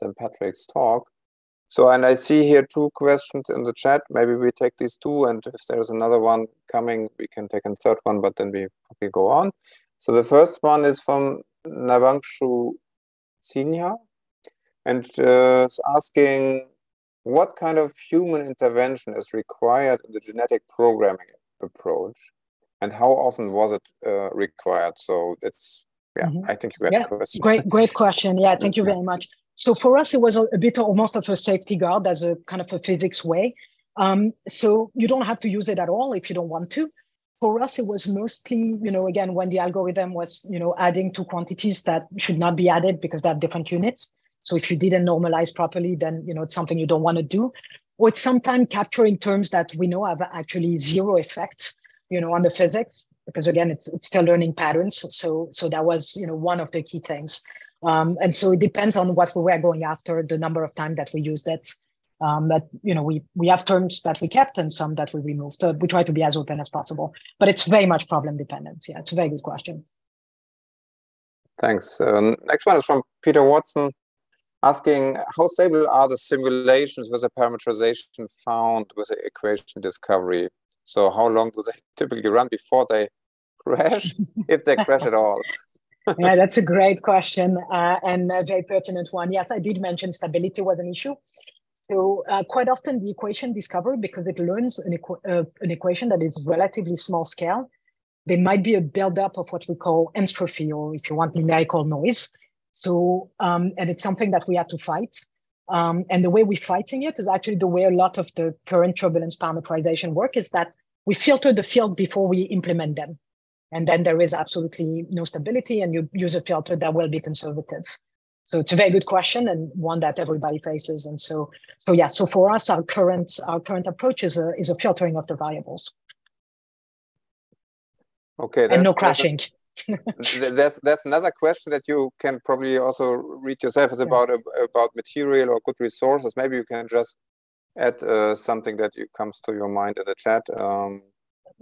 Speaker 4: then Patrick's talk. So, and I see here two questions in the chat. Maybe we take these two, and if there's another one coming, we can take a third one, but then we probably go on. So the first one is from Navangshu Sinha, and uh, is asking what kind of human intervention is required in the genetic programming approach, and how often was it uh, required? So it's yeah, mm-hmm. I think you had
Speaker 5: yeah,
Speaker 4: question.
Speaker 5: Great, great question. Yeah, thank you very much. So for us, it was a, bit almost of a safety guard as a kind of a physics way. Um, so you don't have to use it at all if you don't want to. For us, it was mostly, you know, again, when the algorithm was, you know, adding two quantities that should not be added because they have different units. So if you didn't normalize properly, then, you know, it's something you don't want to do. Or it's sometimes capturing terms that we know have actually zero effect, you know, on the physics, because again, it's, it's still learning patterns. So, so that was, you know, one of the key things. Um, and so it depends on what we were going after, the number of time that we used it. Um, but you know, we we have terms that we kept and some that we removed. So we try to be as open as possible, but it's very much problem dependent. Yeah, it's a very good question.
Speaker 4: Thanks. Uh, next one is from Peter Watson, asking how stable are the simulations with the parameterization found with the equation discovery? So how long do they typically run before they crash, if they crash at all?
Speaker 5: yeah, that's a great question uh, and a very pertinent one. Yes, I did mention stability was an issue. So uh, quite often the equation discovered, because it learns an, equ uh, an, equation that is relatively small scale, there might be a buildup of what we call enstrophy, or if you want numerical noise. So, um, and it's something that we had to fight. Um, and the way we're fighting it is actually the way a lot of the current turbulence parameterization work is that we filter the field before we implement them. And then there is absolutely no stability and you use a filter that will be conservative. So it's a very good question and one that everybody faces. And so, so yeah, so for us, our current our current approach is a is a filtering of the variables.
Speaker 4: Okay,
Speaker 5: and no crashing.
Speaker 4: there's there's another question that you can probably also read yourself is about yeah. about material or good resources. Maybe you can just add uh, something that you, comes to your mind in the chat. Um,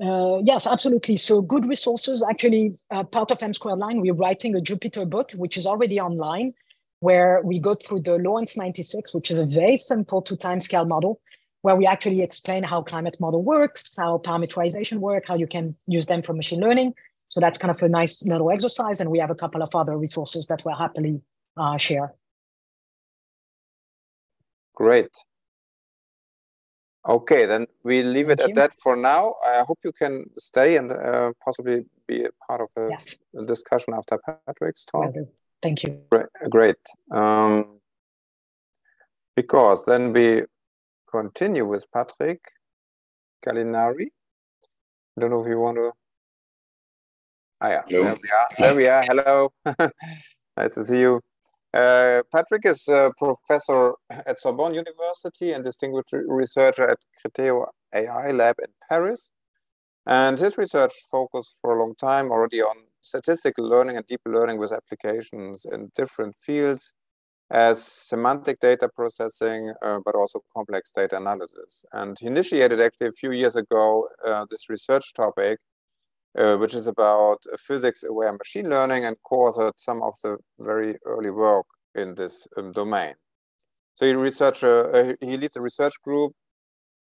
Speaker 5: uh, yes, absolutely. So good resources. Actually, uh, part of M Squared Line, we're writing a Jupyter book, which is already online, where we go through the Lorenz 96, which is a very simple two time scale model, where we actually explain how climate model works, how parameterization work, how you can use them for machine learning. So that's kind of a nice little exercise. And we have a couple of other resources that we'll happily uh, share.
Speaker 4: Great. Okay, then we leave it at you. that for now. I hope you can stay and uh, possibly be a part of a, yes. a discussion after Patrick's talk.
Speaker 5: Thank you.
Speaker 4: Great. great. Um, because then we continue with Patrick Gallinari. I don't know if you want to. Ah, yeah. Hello. There we are. There we are. Hello. nice to see you. Uh, Patrick is a professor at Sorbonne University and distinguished researcher at Criteo AI Lab in Paris. And his research focused for a long time already on statistical learning and deep learning with applications in different fields as semantic data processing, uh, but also complex data analysis. And he initiated actually a few years ago uh, this research topic uh, which is about physics-aware machine learning and co-authored some of the very early work in this um, domain. So he research, uh, he leads a research group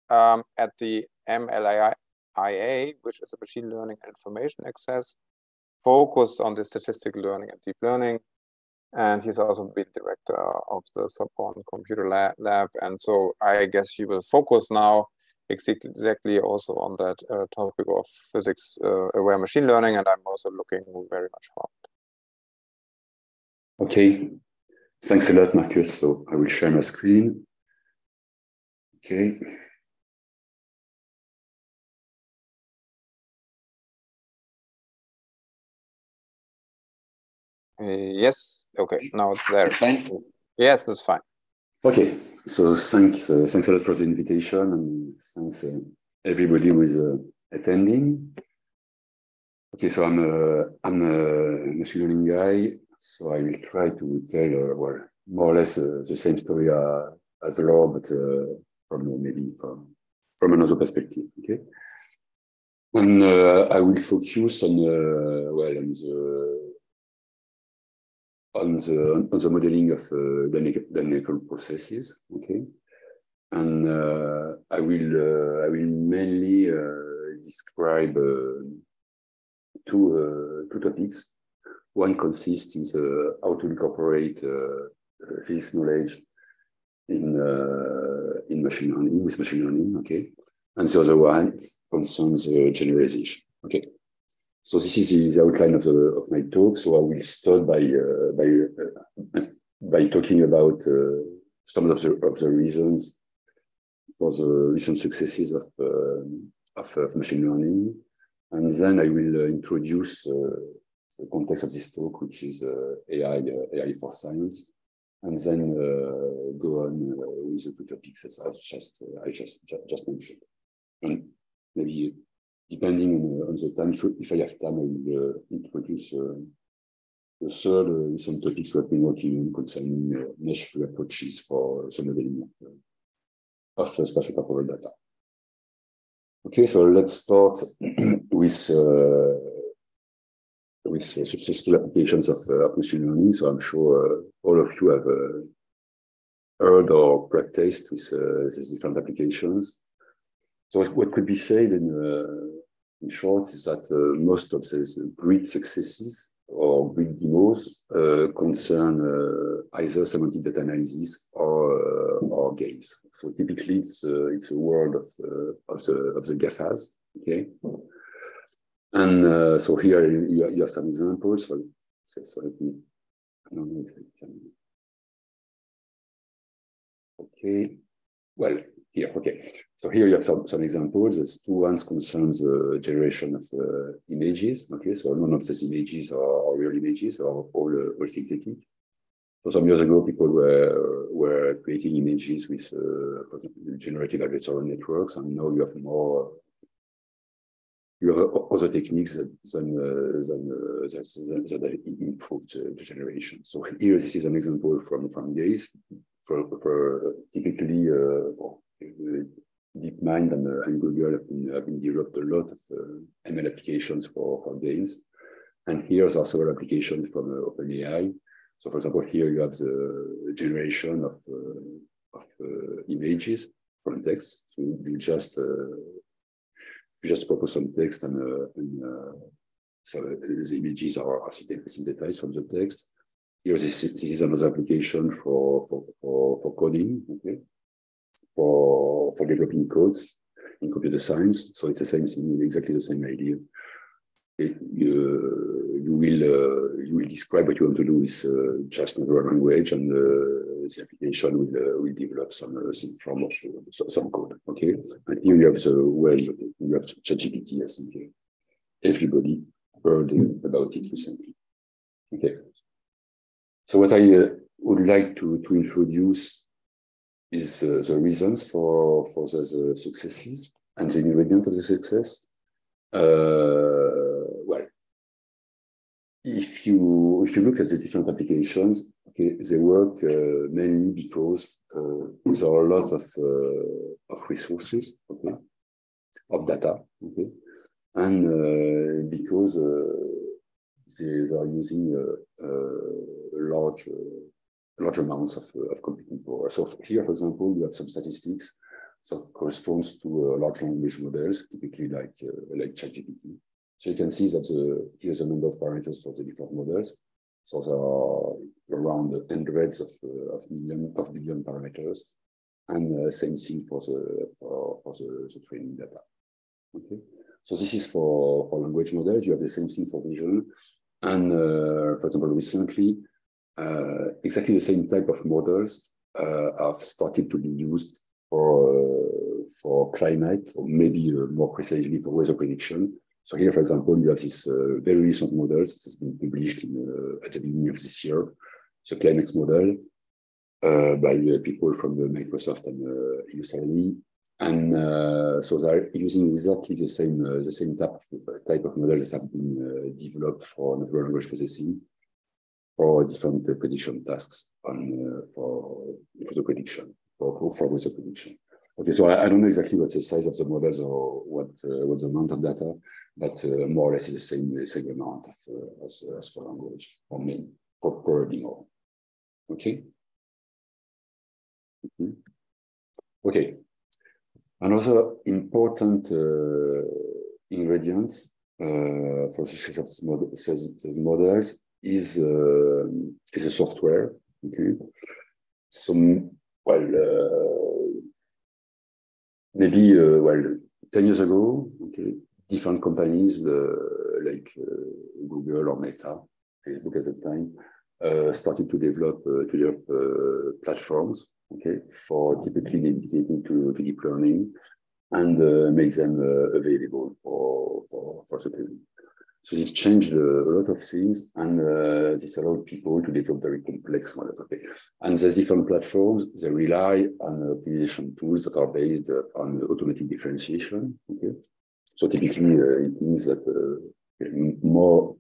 Speaker 4: um, at the MLIA, which is a machine learning and information access, focused on the statistical learning and deep learning. And he's also been director of the Sorbonne Computer Lab. And so I guess he will focus now exactly also on that uh, topic of physics uh, aware machine learning and i'm also looking very much forward
Speaker 6: okay. Thanks a lot marcus. So i will share my screen. Okay.
Speaker 4: Uh, yes. Okay. Now it's there.
Speaker 6: It's
Speaker 4: yes that's fine
Speaker 6: Okay, so thanks, uh, thanks a lot for the invitation and thanks uh, everybody who is uh, attending. Okay, so I'm a, I'm a machine learning guy, so I will try to tell, uh, well, more or less uh, the same story uh, as Laure, but from maybe from, from another perspective, okay? And I will focus on, well, on the on the on the modeling of uh, dynamical processes. Okay, and uh, I will uh, I will mainly uh, describe uh, two uh, two topics. One consists in how to incorporate physics knowledge in in machine learning with machine learning. Okay, and the other one concerns uh, generalization. Okay, so this is the, outline of the of my talk. So I will start by uh, by uh, by talking about uh, some of the of the reasons for the recent successes of uh, of, of, machine learning, and then I will introduce the context of this talk, which is AI AI for science and then uh, go on uh, with the two topics as I just uh, I just just mentioned. And maybe depending on, the time, if I have time, I will uh, introduce uh, the third uh, some topics we've been working on concerning mesh approaches for the modeling of spatial temporal data. Okay, so let's start with uh, with uh, successful applications of, uh, machine learning. So I'm sure uh, all of you have heard or practiced with these different applications. So what could be said in, in short is that most of these great successes or great demos uh, concern uh, either semantic data analysis or uh, or games. So typically, it's it's a world of of the of the GAFAs. Okay, and uh, so here you, you, have some examples. So, so let me, I don't know if I can. Okay, well, here, okay. So here you have some, some examples. There's two ones concerns the generation of uh, images. Okay, so none of these images are, real images, or all, uh, all synthetic. So some years ago, people were were creating images with, uh, for example, generative adversarial networks, and now you have more you have other techniques that then, uh, then, uh, that, that improve the, the, generation. So here, this is an example from from Gaze. For, for typically, uh, DeepMind and, uh, and Google have been, have been, developed a lot of uh, ML applications for, for games. And here's also an application from uh, OpenAI. So, for example, here you have the generation of, of images from text. So you just you just propose some text and, uh, and uh, so the images are, are synthesized from the text. Here, this, this is another application for, for, for, for coding, okay, for, for developing codes in computer science. So it's the same thing, exactly the same idea. It, you, you will uh, you will describe what you want to do with uh, just natural language, and uh, the application will uh, will develop some uh, some from some code. Okay, and here you have the well you have ChatGPT. I think everybody heard about it recently. Okay, so what I uh, would like to to introduce is the reasons for for the, the successes and the ingredient of the success. Uh, if you if you look at the different applications, okay, they work uh, mainly because uh, there are a lot of uh, of resources, okay, of data, okay, and uh, because uh, they, they, are using uh, large large amounts of, of computing power. So here, for example, you have some statistics that corresponds to large language models, typically like like ChatGPT. So you can see that the, here's a number of parameters for the different models. So there are around hundreds of, uh, of million of billion parameters, and uh, same thing for the for, for the, the training data. Okay, so this is for for language models. You have the same thing for vision, and uh, for example, recently, uh, exactly the same type of models uh, have started to be used for uh, for climate, or maybe more precisely for weather prediction so here, for example, you have this uh, very recent model that has been published in, uh, at the beginning of this year. the ClimaX model uh, by uh, people from Microsoft and UCLA. And uh, so they're using exactly the same uh, the same type of, type of models that have been developed for natural language processing for different prediction tasks on for, for the prediction for, for weather prediction. Okay, so I, I, don't know exactly what the size of the models or what what the amount of data, but uh, more or less the same, the same amount of, uh, as, as for language, or maybe probably more. Okay. Mm -hmm. Okay. Another important uh, ingredient uh, for success of model, models is uh, is a software. Okay. So well, uh, maybe, uh, well, 10 years ago, okay, different companies uh, like uh, Google or Meta, Facebook at the time, uh, started to develop, to develop platforms, okay, for typically dedicating to, to deep learning and make them available for, for, for the public. So this changed uh, a lot of things, and uh, this allowed people to develop very complex models. Okay, and there's different platforms. They rely on optimization tools that are based on automatic differentiation. Okay, so typically uh, it means that uh, more,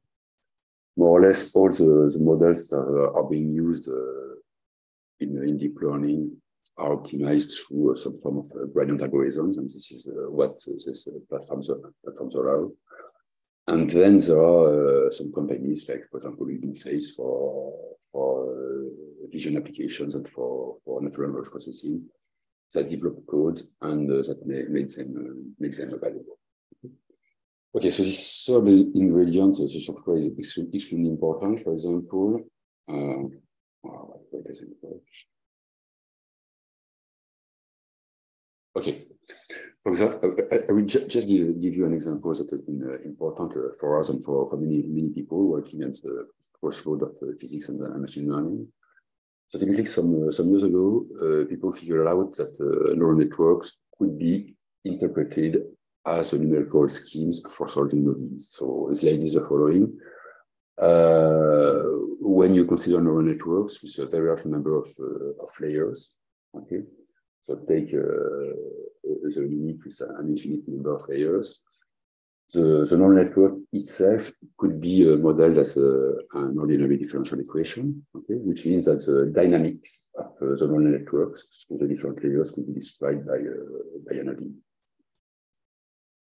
Speaker 6: more or less all the, the models that are being used uh, in, in deep learning are optimized through some form of gradient algorithms, and this is what these platforms, platforms allow. And then there are uh, some companies like, for example, Face for for uh, vision applications and for for natural language processing that develop code and uh, that may, make them uh, make them available. Okay, so this third ingredient, the software is extremely important. For example, uh, okay, for example, I will just give, give you an example that has been uh, important uh, for us and for, for many, many people working at the crossroad of uh, physics and machine learning. So typically some, some years ago, people figured out that neural networks could be interpreted as a numerical schemes for solving models. So the idea is the following. Uh, when you consider neural networks with a very large number of, uh, of layers, okay, so take uh, the unit with an infinite number of layers. The, the neural network itself could be uh, modeled as a, an ordinary differential equation, okay, which means that the dynamics of uh, the neural networks through the different layers could be described by, uh, by an ODE.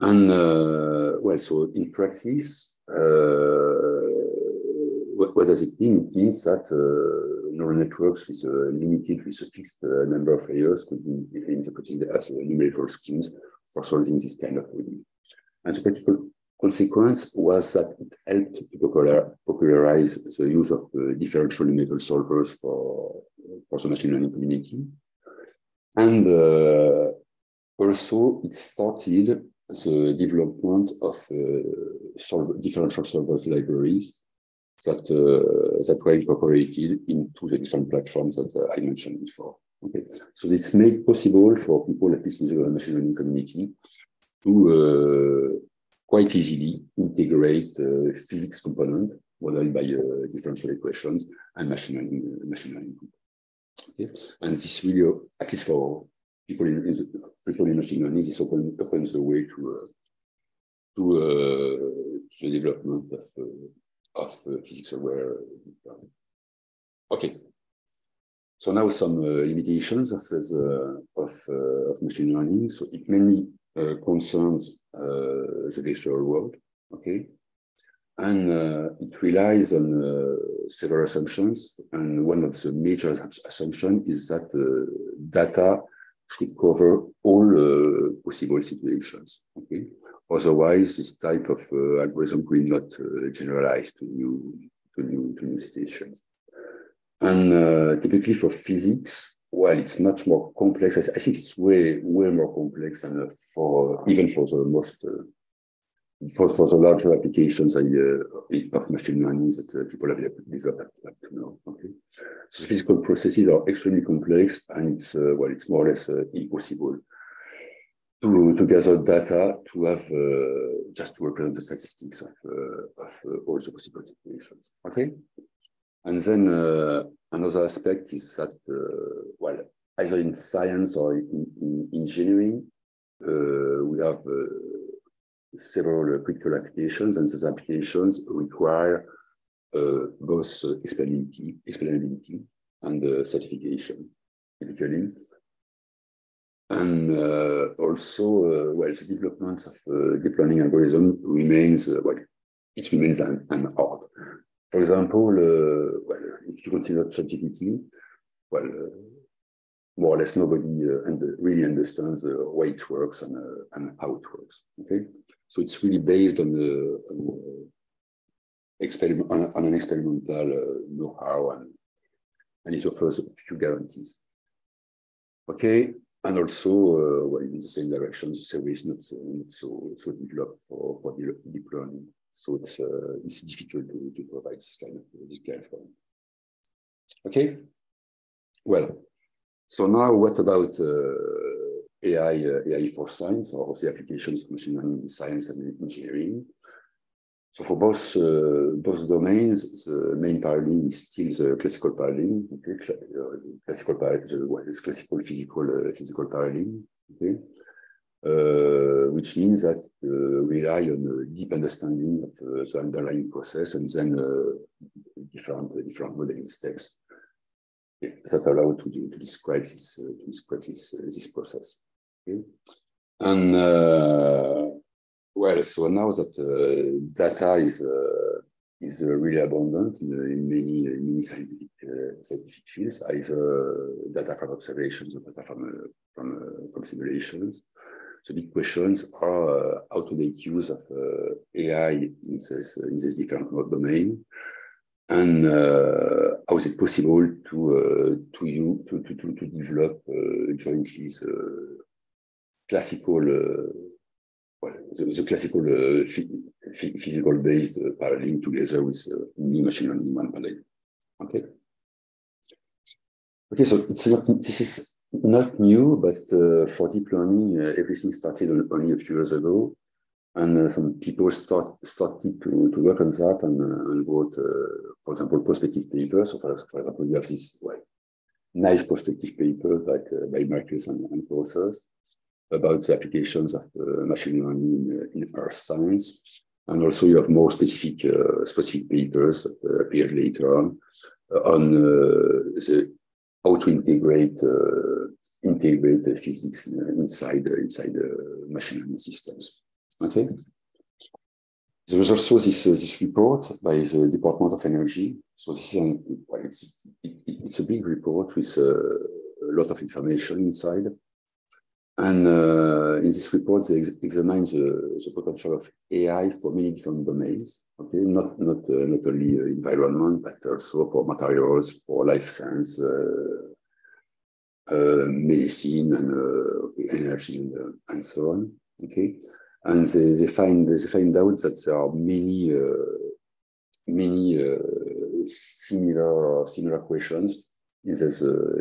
Speaker 6: And uh, well, so in practice, uh, what, does it mean? It means that uh, neural networks with a limited, with a fixed uh, number of layers could be interpreted as numerical schemes for solving this kind of problem. And the practical consequence was that it helped to popular, popularize the use of uh, differential numerical solvers for, for the machine learning community. And uh, also, it started the development of uh, differential solvers libraries that uh, that were incorporated into the different platforms that uh, I mentioned before. Okay, so this made possible for people, at least in the machine learning community, to quite easily integrate physics component modeled by differential equations and machine learning. Machine learning. Okay. And this really, at least for people in, in the, people in machine learning, this open, opens the way to uh, to uh, the development of uh, of uh, physics aware uh, Okay. So now some uh, limitations of the of of machine learning. So it mainly concerns the virtual world. Okay and uh, it relies on uh, several assumptions. And one of the major assumptions is that uh, data should cover all uh, possible situations. Okay. Otherwise, this type of uh, algorithm will not uh, generalize to new to new to new situations. And uh, typically for physics, well, it's much more complex. I think it's way way more complex than for even for the most uh, for, for the larger applications I, uh, of machine learning that uh, people have developed up, to now. Okay, so physical processes are extremely complex, and it's uh, well, it's more or less uh, impossible to to gather data to have uh, just to represent the statistics of, uh, of all the possible situations. Okay, and then another aspect is that well, either in science or in, in engineering, we have several critical applications, and these applications require uh, both uh, explainability, explainability and uh, certification, typically. And uh, also, uh, well, the development of uh, deep learning algorithm remains, well, it remains an, an art. For example, well, if you consider ChatGPT, well, more or less nobody uh, really understands uh, why it works and, uh, and how it works. Okay, so it's really based on the on, experiment on, on, an experimental know-how and and it offers a few guarantees. Okay, and also, uh, well, in the same direction, the service not, uh, not so, so developed for, for deep learning. So it's, uh, it's difficult to, to provide this kind of, this kind of Okay, well, so now what about uh, AI, uh, AI for science or the applications of machine learning in science and engineering? So for both uh, both domains, the main paradigm is still the classical paradigm. Okay, uh, classical paradigm, well, it's classical physical uh, physical paradigm. Okay, uh, which means that rely on a deep understanding of the underlying process and then different different modeling steps that allow to, to describe this uh, to describe this uh, this process. Okay, and uh, well, so now that uh, data is uh, is uh, really abundant in, in many many scientific scientific fields, either data from observations or data from from from simulations. So big questions are how to make use of AI in this in this different domain, and uh, how is it possible to uh, to you to to to, to develop uh, jointly classical well, the, the classical physical based paradigm together with new machine learning one paradigm. Okay. Okay, so it's not, this is not new, but uh, for deep learning, uh, everything started only a few years ago. And uh, some people start, started to, to work on that and, uh, and wrote, uh, for example, prospective papers. So for, for example, you have this well, nice prospective paper like, uh, by Marcus and, and about the applications of uh, machine learning in, in, earth science. And also you have more specific uh, specific papers that uh, appeared later on on the how to integrate integrate physics inside inside machine learning systems. Okay. There was also this, uh, this report by the Department of Energy. So this is an, well, it's, it, it's a big report with uh, a lot of information inside. And uh, in this report, they ex examine the, the, potential of AI for many different domains. Okay, not not uh, not only uh, environment, but also for materials, for life science, uh, uh, medicine, and uh, energy, and, and, so on. Okay, and they, they find they find out that there are many many similar similar questions in these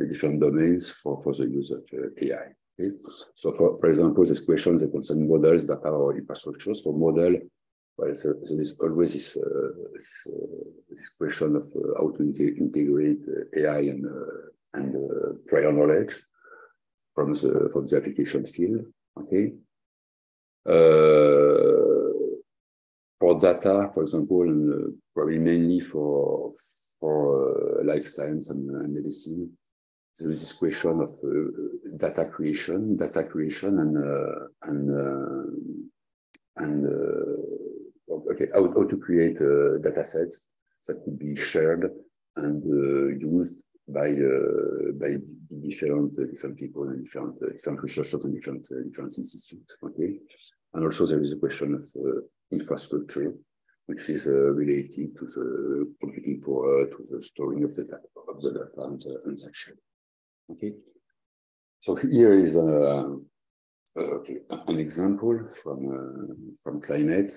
Speaker 6: different domains for for the use of AI. Okay? So for, for example, this questions they concern models, data, or infrastructures. For model, well, so, so there's always this, uh, this, uh, this, question of uh, how to integrate uh, AI and, uh, and uh, prior knowledge from the, from the application field. Okay. For data, for example, and probably mainly for for life science and, and medicine, there is this question of uh, data creation, data creation, and uh, and uh, and uh, okay, how, how to create uh, data sets that could be shared and uh, used by uh, by different uh, different people and different uh, different researchers and different different institutes. Okay, and also there is a question of infrastructure which is uh, related to the computing power, to the storing of the data, of the data and the, and sharing. Okay, so here is a, okay, an example from uh, from climate,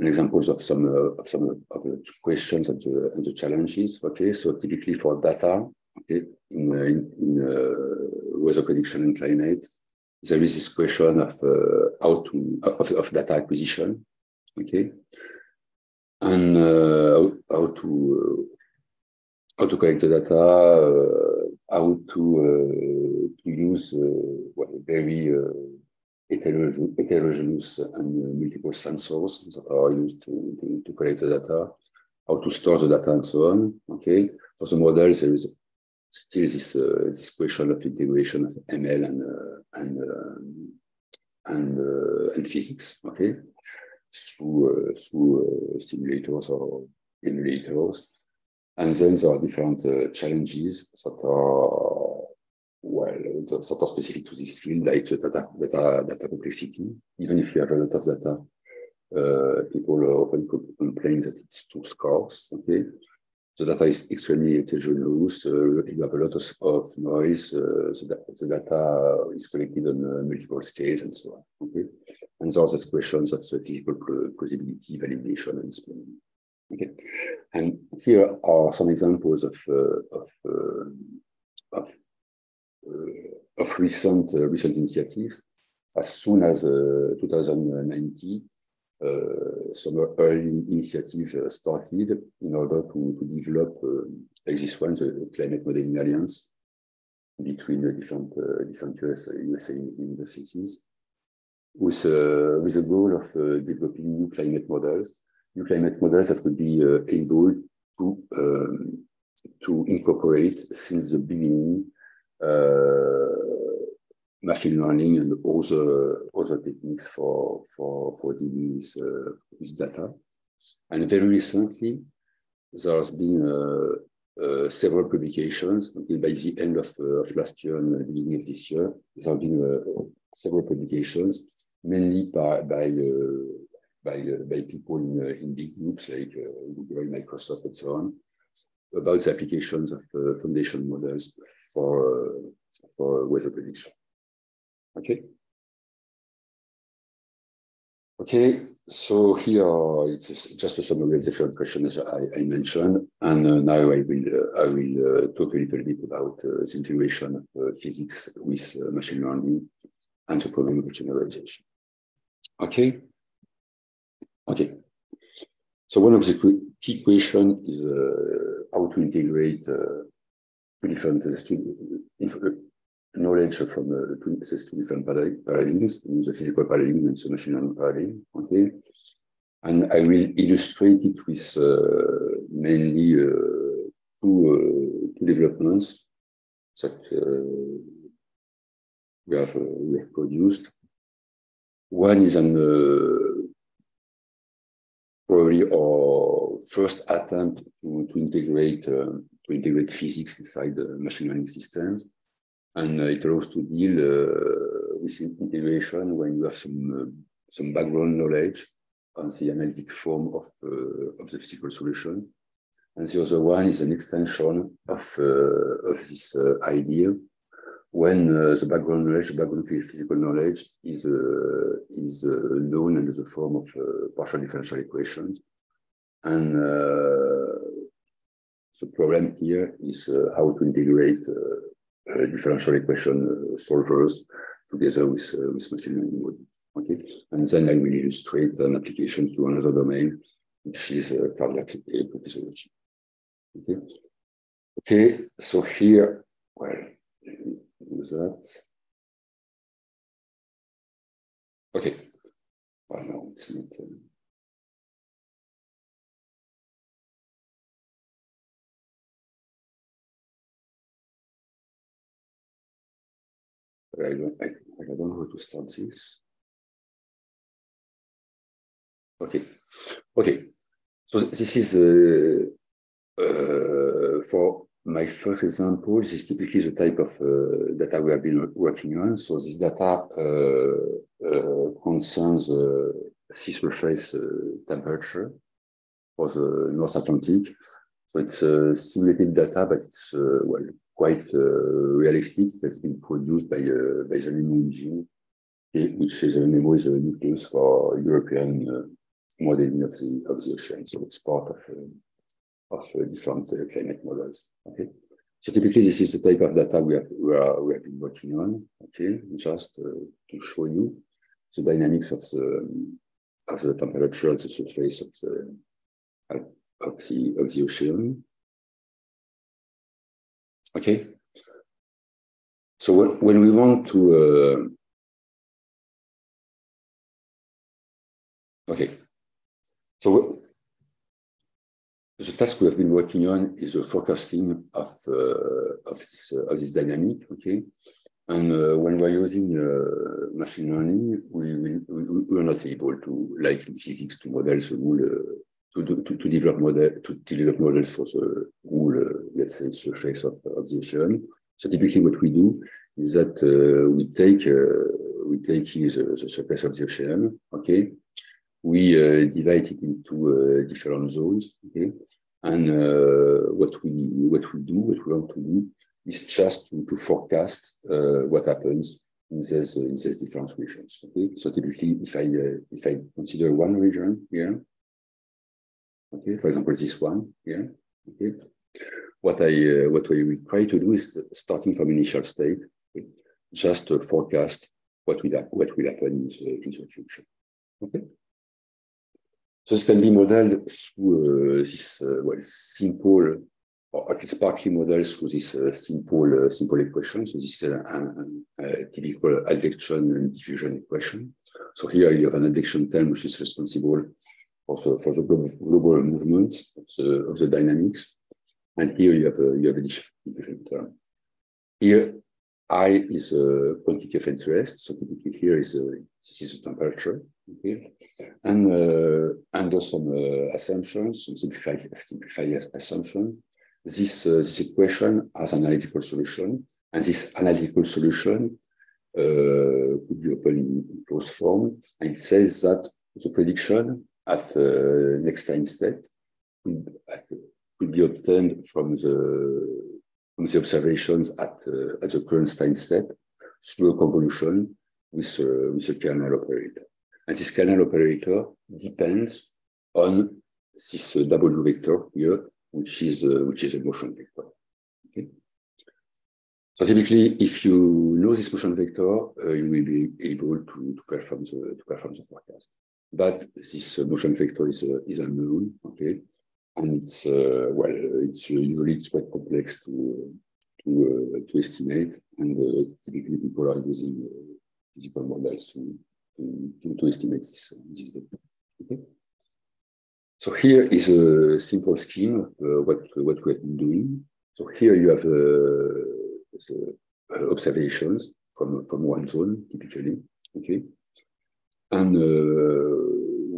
Speaker 6: examples of some uh, of some of the questions and the, and the challenges. Okay, so typically for data, okay, in uh, in, in uh, weather prediction and climate, there is this question of uh, how to of, of data acquisition. Okay, and uh, how to how to collect the data how to uh, to use uh, well, very uh, heterogeneous and multiple sensors that are used to, to, to collect the data, how to store the data and so on. Okay, for the models, there is still this uh, this question of integration of ML and uh, and uh, and and physics. Okay, through through simulators or emulators. And then there are different uh, challenges that are, that specific to this field, like the data, data, data complexity. Even if you have a lot of data, uh, people often complain that it's too scarce, okay? the data is extremely heterogeneous. Uh, you have a lot of, of noise. Uh, the data is collected on uh, multiple scales and so on. Okay, and those are questions of the physical plausibility, validation, and explaining. Okay, and here are some examples of uh, of uh, of, of recent recent initiatives. As soon as 2019, uh, some early initiatives uh, started in order to, to develop uh, this one, the Climate Modeling Alliance, between the different different US, USA universities, with with the goal of developing new climate models, new climate models that would be able to um, to incorporate since the beginning uh, machine learning and other other techniques for for for dealing with, uh, with data. And very recently, there's been uh, uh, several publications. Until by the end of, uh, of last year and the beginning of this year, there have been uh, several publications, mainly by by uh, by, by people in in big groups like Google, Microsoft, and so on, about the applications of foundation models for for weather prediction. Okay. Okay, so here it's just a summary of the different questions I, I mentioned, and uh, now I will uh, I will uh, talk a little bit about uh, the integration of uh, physics with uh, machine learning and the problem of generalization. Okay. Okay. So one of the key questions is how to integrate different knowledge from uh, two, different paradigms, the physical paradigm and the machine learning paradigm. Okay, and I will illustrate it with uh, mainly uh, two, uh, two developments that uh, we have uh, we have produced. One is an our first attempt to, to integrate to integrate physics inside the machine learning systems and uh, it allows to deal uh, with integration when you have some uh, some background knowledge on the analytic form of of the physical solution. And the other one is an extension of of this idea when uh, the background knowledge, the background physical knowledge is uh, is uh, known under the form of partial differential equations, and the problem here is how to integrate uh, differential equation uh, solvers together with, uh, with machine learning models. Okay, and then I will illustrate an application to another domain, which is cardiac physiology. Okay, okay. So here, well, that. Okay. It's not. Uh, I don't, I, I don't know how to start this. Okay, okay. So this is uh, uh, for my first example. Is typically the type of uh, data we have been working on. So this data uh, uh, concerns uh, sea surface temperature for the North Atlantic. So it's simulated data, but it's well quite realistic that's been produced by, by the NEMO engine, which is uh, NEMO is a nucleus for European modeling of the, of the ocean. So it's part of, of different climate models. Okay. So typically, this is the type of data we have, we, are, we have been working on. Okay, just uh, to show you the dynamics of the of the temperature at the surface of the of the of the ocean. Okay. So when we want to, uh, okay. So the task we have been working on is the forecasting of uh, of, this, uh, of this dynamic. Okay. And uh, when we're using uh, machine learning, we, we, we, are not able to, like in physics, to model the rule uh, to, to, to, develop model to develop models for the whole, uh, let's say, surface of, of the ocean. So typically, what we do is that we take we take the, the, surface of the ocean. Okay, we uh, divide it into uh, different zones. Okay, And uh, what we what we do, what we want to do, is just to, to forecast uh, what happens in these in these different regions. Okay, so typically, if I if I consider one region here, okay, for example, this one here, okay, what I uh, what we will try to do is starting from initial state, okay, just to forecast what will what will happen in the, in the future. Okay. So this can be modeled through uh, this uh, well simple, or at least partly modeled through this uh, simple uh, simple equation. So this is a, a typical advection and diffusion equation. So here you have an advection term which is responsible for the, for the global, global movement of the, of the dynamics, and here you have a, you have a diffusion term. Here I is a quantity of interest. So typically here is a, this is a temperature. Okay. And uh, under some uh, assumptions, some simplified, simplified assumption, this, uh, this equation has an analytical solution. And this analytical solution uh, could be open in closed form. And it says that the prediction at uh, next time state could, could be obtained from the from the observations at, uh, at the current time step through a convolution with, uh, with a kernel operator. And this kernel operator depends on this uh, W vector here, which is, uh, which is a motion vector. Okay? So typically, if you know this motion vector, uh, you will be able to, to, perform, the, to perform the forecast. But this uh, motion vector is, is unknown, okay? And it's uh, well, it's uh, usually it's quite complex to to uh, to estimate, and typically people are using physical models to to, to estimate this. this okay. So here is a simple scheme of uh, what what we have been doing. So here you have uh, observations from from one zone typically, okay, and uh,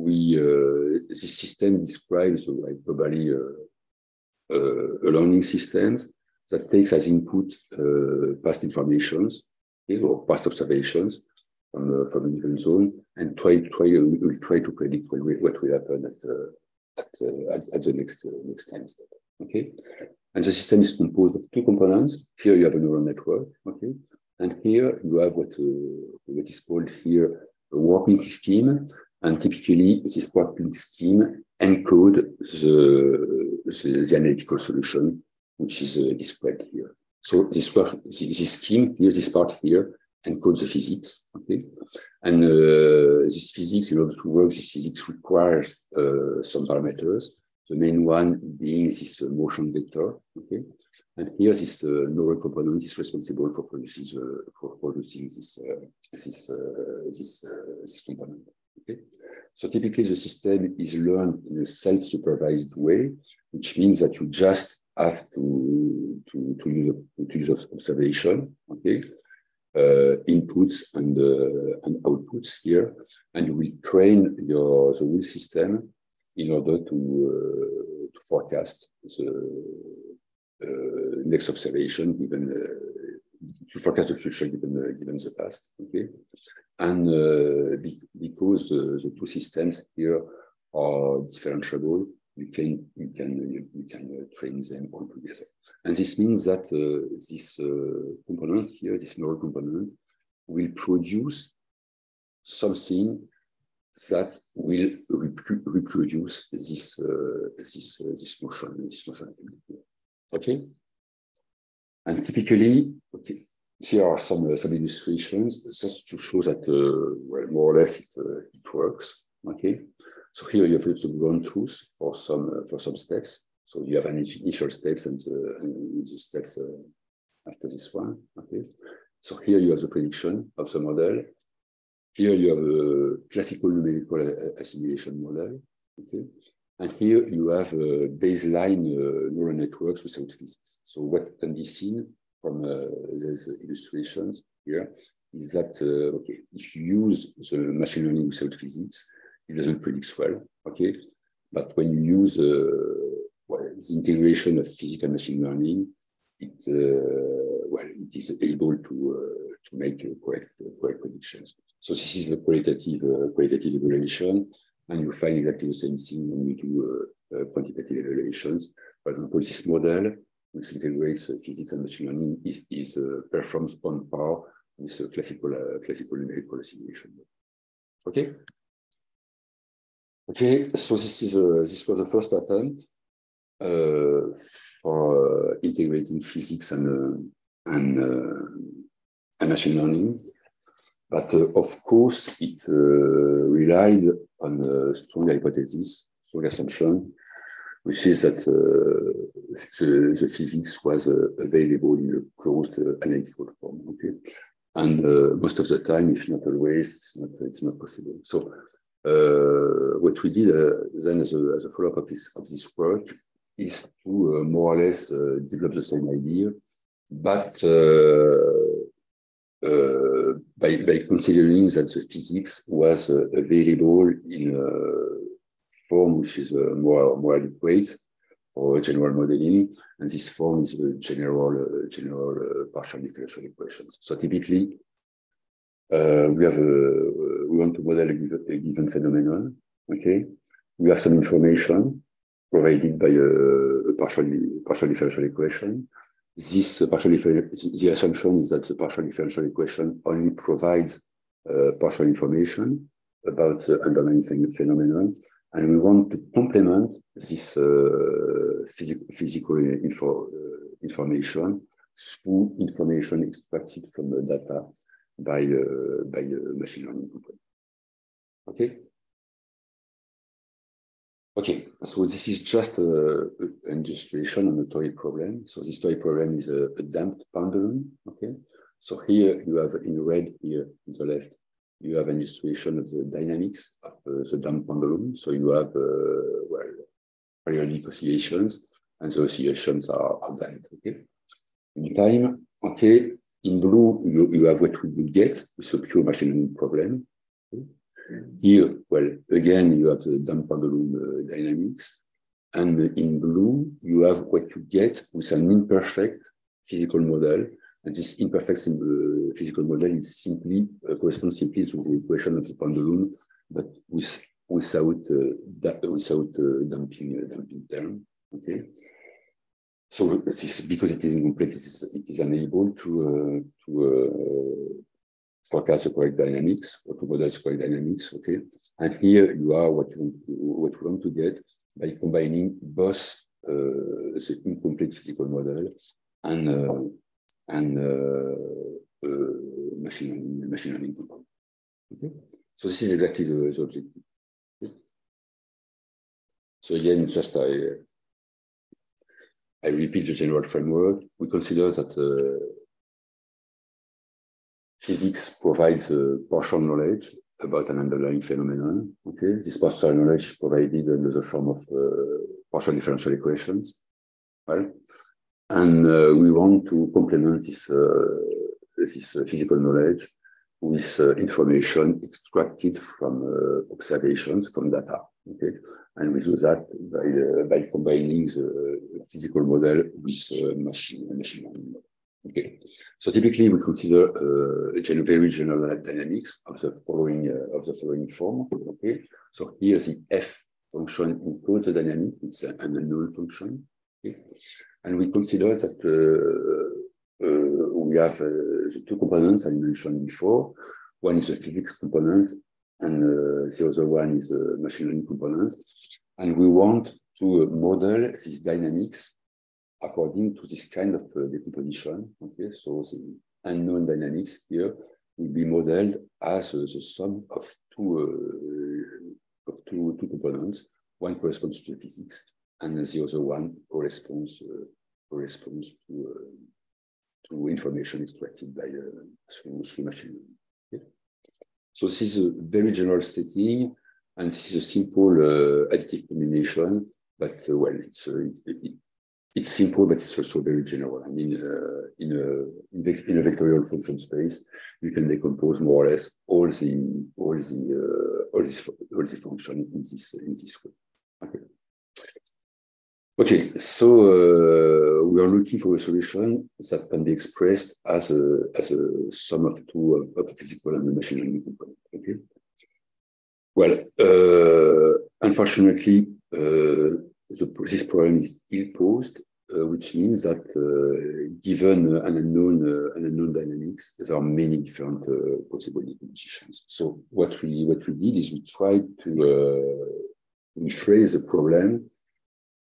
Speaker 6: we uh, this system describes like globally uh, uh, a learning system that takes as input uh, past informations okay, or past observations from, uh, from a given zone and try try uh, will try to predict what will, happen at at, at, at, the next next time step. Okay, and the system is composed of two components. Here you have a neural network. Okay, and here you have what what is called here a working scheme and typically, this working scheme encode the, the, the, analytical solution, which is uh, described here. So this work, this scheme here, this part here, encodes the physics. Okay, and uh, this physics, in order to work, this physics requires uh, some parameters. The main one being this uh, motion vector. Okay, and here this uh, neural component is responsible for producing the, for producing this uh, this this, this component. Okay? So typically the system is learned in a self-supervised way, which means that you just have to, to, to, use, to use observation, okay? Uh, inputs and, uh, and outputs here, and you will train your the whole system in order to, uh, to forecast the uh, next observation given to forecast the future given the, given the past. Okay, and uh, be, because uh, the two systems here are differentiable, you can you can you, you can uh, train them all together. And this means that uh, this uh, component here, this neural component, will produce something that will reproduce this uh, this this motion this motion. Okay. And typically, okay, here are some, uh, some illustrations just to show that, uh, well, more or less it, uh, it works. Okay, so here you have the ground truth for some uh, for some steps. So you have an initial steps and, uh, and the steps uh, after this one. Okay, so here you have the prediction of the model. Here you have a classical numerical assimilation model. Okay, and here you have a baseline uh, neural networks without physics. So what can be seen from uh, these illustrations here is that, uh, okay, if you use the machine learning without physics, it doesn't predict well, okay? But when you use well, the integration of physical machine learning, it, well, it is able to, to make correct, correct predictions. So this is the qualitative, qualitative evaluation and you find exactly the same thing when you do uh, uh, quantitative evaluations. For example, this model, which integrates uh, physics and machine learning, is, is performs on par with a classical, classical numerical simulation. Okay. Okay, so this is this was the first attempt uh, for uh, integrating physics and uh, and, and machine learning. But of course, it relied on a strong hypothesis, strong assumption, which is that the, the physics was available in a closed analytical form. Okay, and uh, most of the time, if not always, it's not it's not possible. So uh, what we did uh, then as a, as a follow-up of this, of this work is to uh, more or less develop the same idea, but by, by considering that the physics was available in a form which is more, more adequate for general modeling, and this form is a general, uh, general uh, partial differential equations. So typically, uh, we have a, we want to model a given, a given phenomenon. Okay, we have some information provided by a, a partial partial differential equation. This uh, partial the assumption is that the partial differential equation only provides uh, partial information about the underlying phenomenon, and we want to complement this uh, physical, physical info, uh, information through information extracted from the data by, uh, by machine learning. Okay. Okay, so this is just an illustration on a toy problem. So this toy problem is a, a, damped pendulum. Okay, so here you have in red here on the left, you have an illustration of the dynamics of uh, the damped pendulum. So you have uh, well periodic oscillations, and the oscillations are, are damped. Okay, in time. Okay, in blue, you, you have what we would get with a pure machine learning problem. Here, well, again, you have the damped pendulum uh, dynamics. And in blue, you have what you get with an imperfect physical model. And this imperfect uh, physical model is simply uh, corresponds simply to the equation of the pendulum, but with without uh, without uh, damping uh, damping term. Okay. So this, because it is incomplete, it is, it is unable to, uh, to the correct dynamics or to model the correct dynamics. Okay, and here you are what you want to, what you want to get by combining both uh, the incomplete physical model and uh, and uh, uh, machine learning, machine learning component. Okay, so this is exactly the, the objective. Okay? So again, just I I repeat the general framework. We consider that uh, physics provides uh, partial knowledge about an underlying phenomenon. Okay, this partial knowledge provided under the form of uh, partial differential equations. Well, and uh, we want to complement this uh, this uh, physical knowledge with information extracted from observations from data. Okay, and we do that by, uh, by combining the physical model with uh, machine, machine learning model. Okay, so typically we consider uh, a very general dynamics of the following uh, of the following form. Okay, so here the f function encodes the dynamic; it's an unknown function. Okay, and we consider that uh, uh, we have the two components I mentioned before. One is the physics component, and uh, the other one is a machine learning component. And we want to model these dynamics according to this kind of uh, decomposition. Okay, so the unknown dynamics here will be modeled as uh, the sum of two uh, of two, two components. One corresponds to physics, and the other one corresponds uh, corresponds to uh, to information extracted by through, through machine learning. So this is a very general stating, and this is a simple uh, additive combination, but uh, well, it's, uh, it, it, it's simple, but it's also very general. I mean, uh, in, a, in a vectorial function space, you can decompose more or less all the all the uh, all this all the function in this in this way. Okay. Okay, so uh, we are looking for a solution that can be expressed as a as a sum of two of physical and machine learning component. Okay. Well, uh, unfortunately, uh, the, this problem is ill-posed, which means that uh, given an unknown an unknown dynamics, there are many different possible definitions. So what we what we did is we tried to rephrase the problem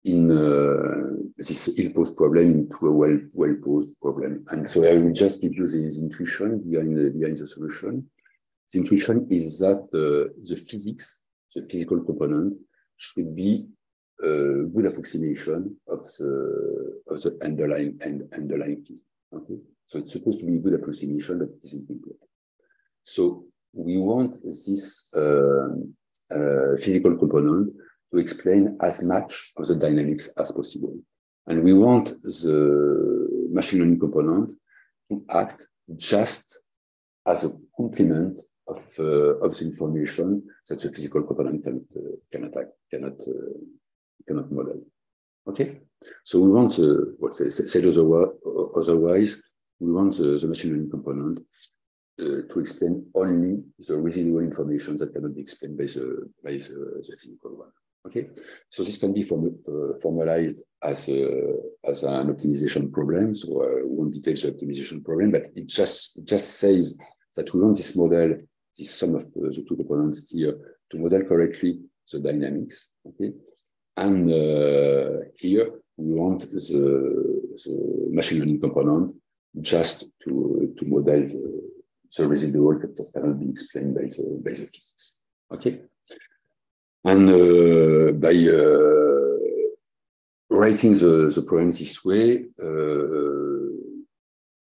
Speaker 6: in uh, this ill-posed problem into a well well-posed problem. And so I will just give you the, the intuition behind the, behind the solution. The intuition is that uh, the physics, the physical component, should be good approximation of the of the underlying and underlying physics. Okay, so it's supposed to be a good approximation, but it isn't. So we want this uh, uh, physical component to explain as much of the dynamics as possible. And we want the machine learning component to act just as a complement of, uh, of the information that the physical component cannot, uh, cannot, cannot, uh, cannot model. Okay? So we want, uh, what say, said otherwise, we want the, the machine learning component uh, to explain only the residual information that cannot be explained by the, by the, the physical one. Okay, so this can be form, uh, formalized as a, as an optimization problem. So uh, we won't detail the optimization problem, but it just it just says that we want this model, this sum of uh, the two components here, to model correctly the dynamics. Okay, and uh, here we want the, the machine learning component just to to model the, the residual that cannot be explained by the by physics. Okay. And uh, by uh, writing the, the problem this way, uh,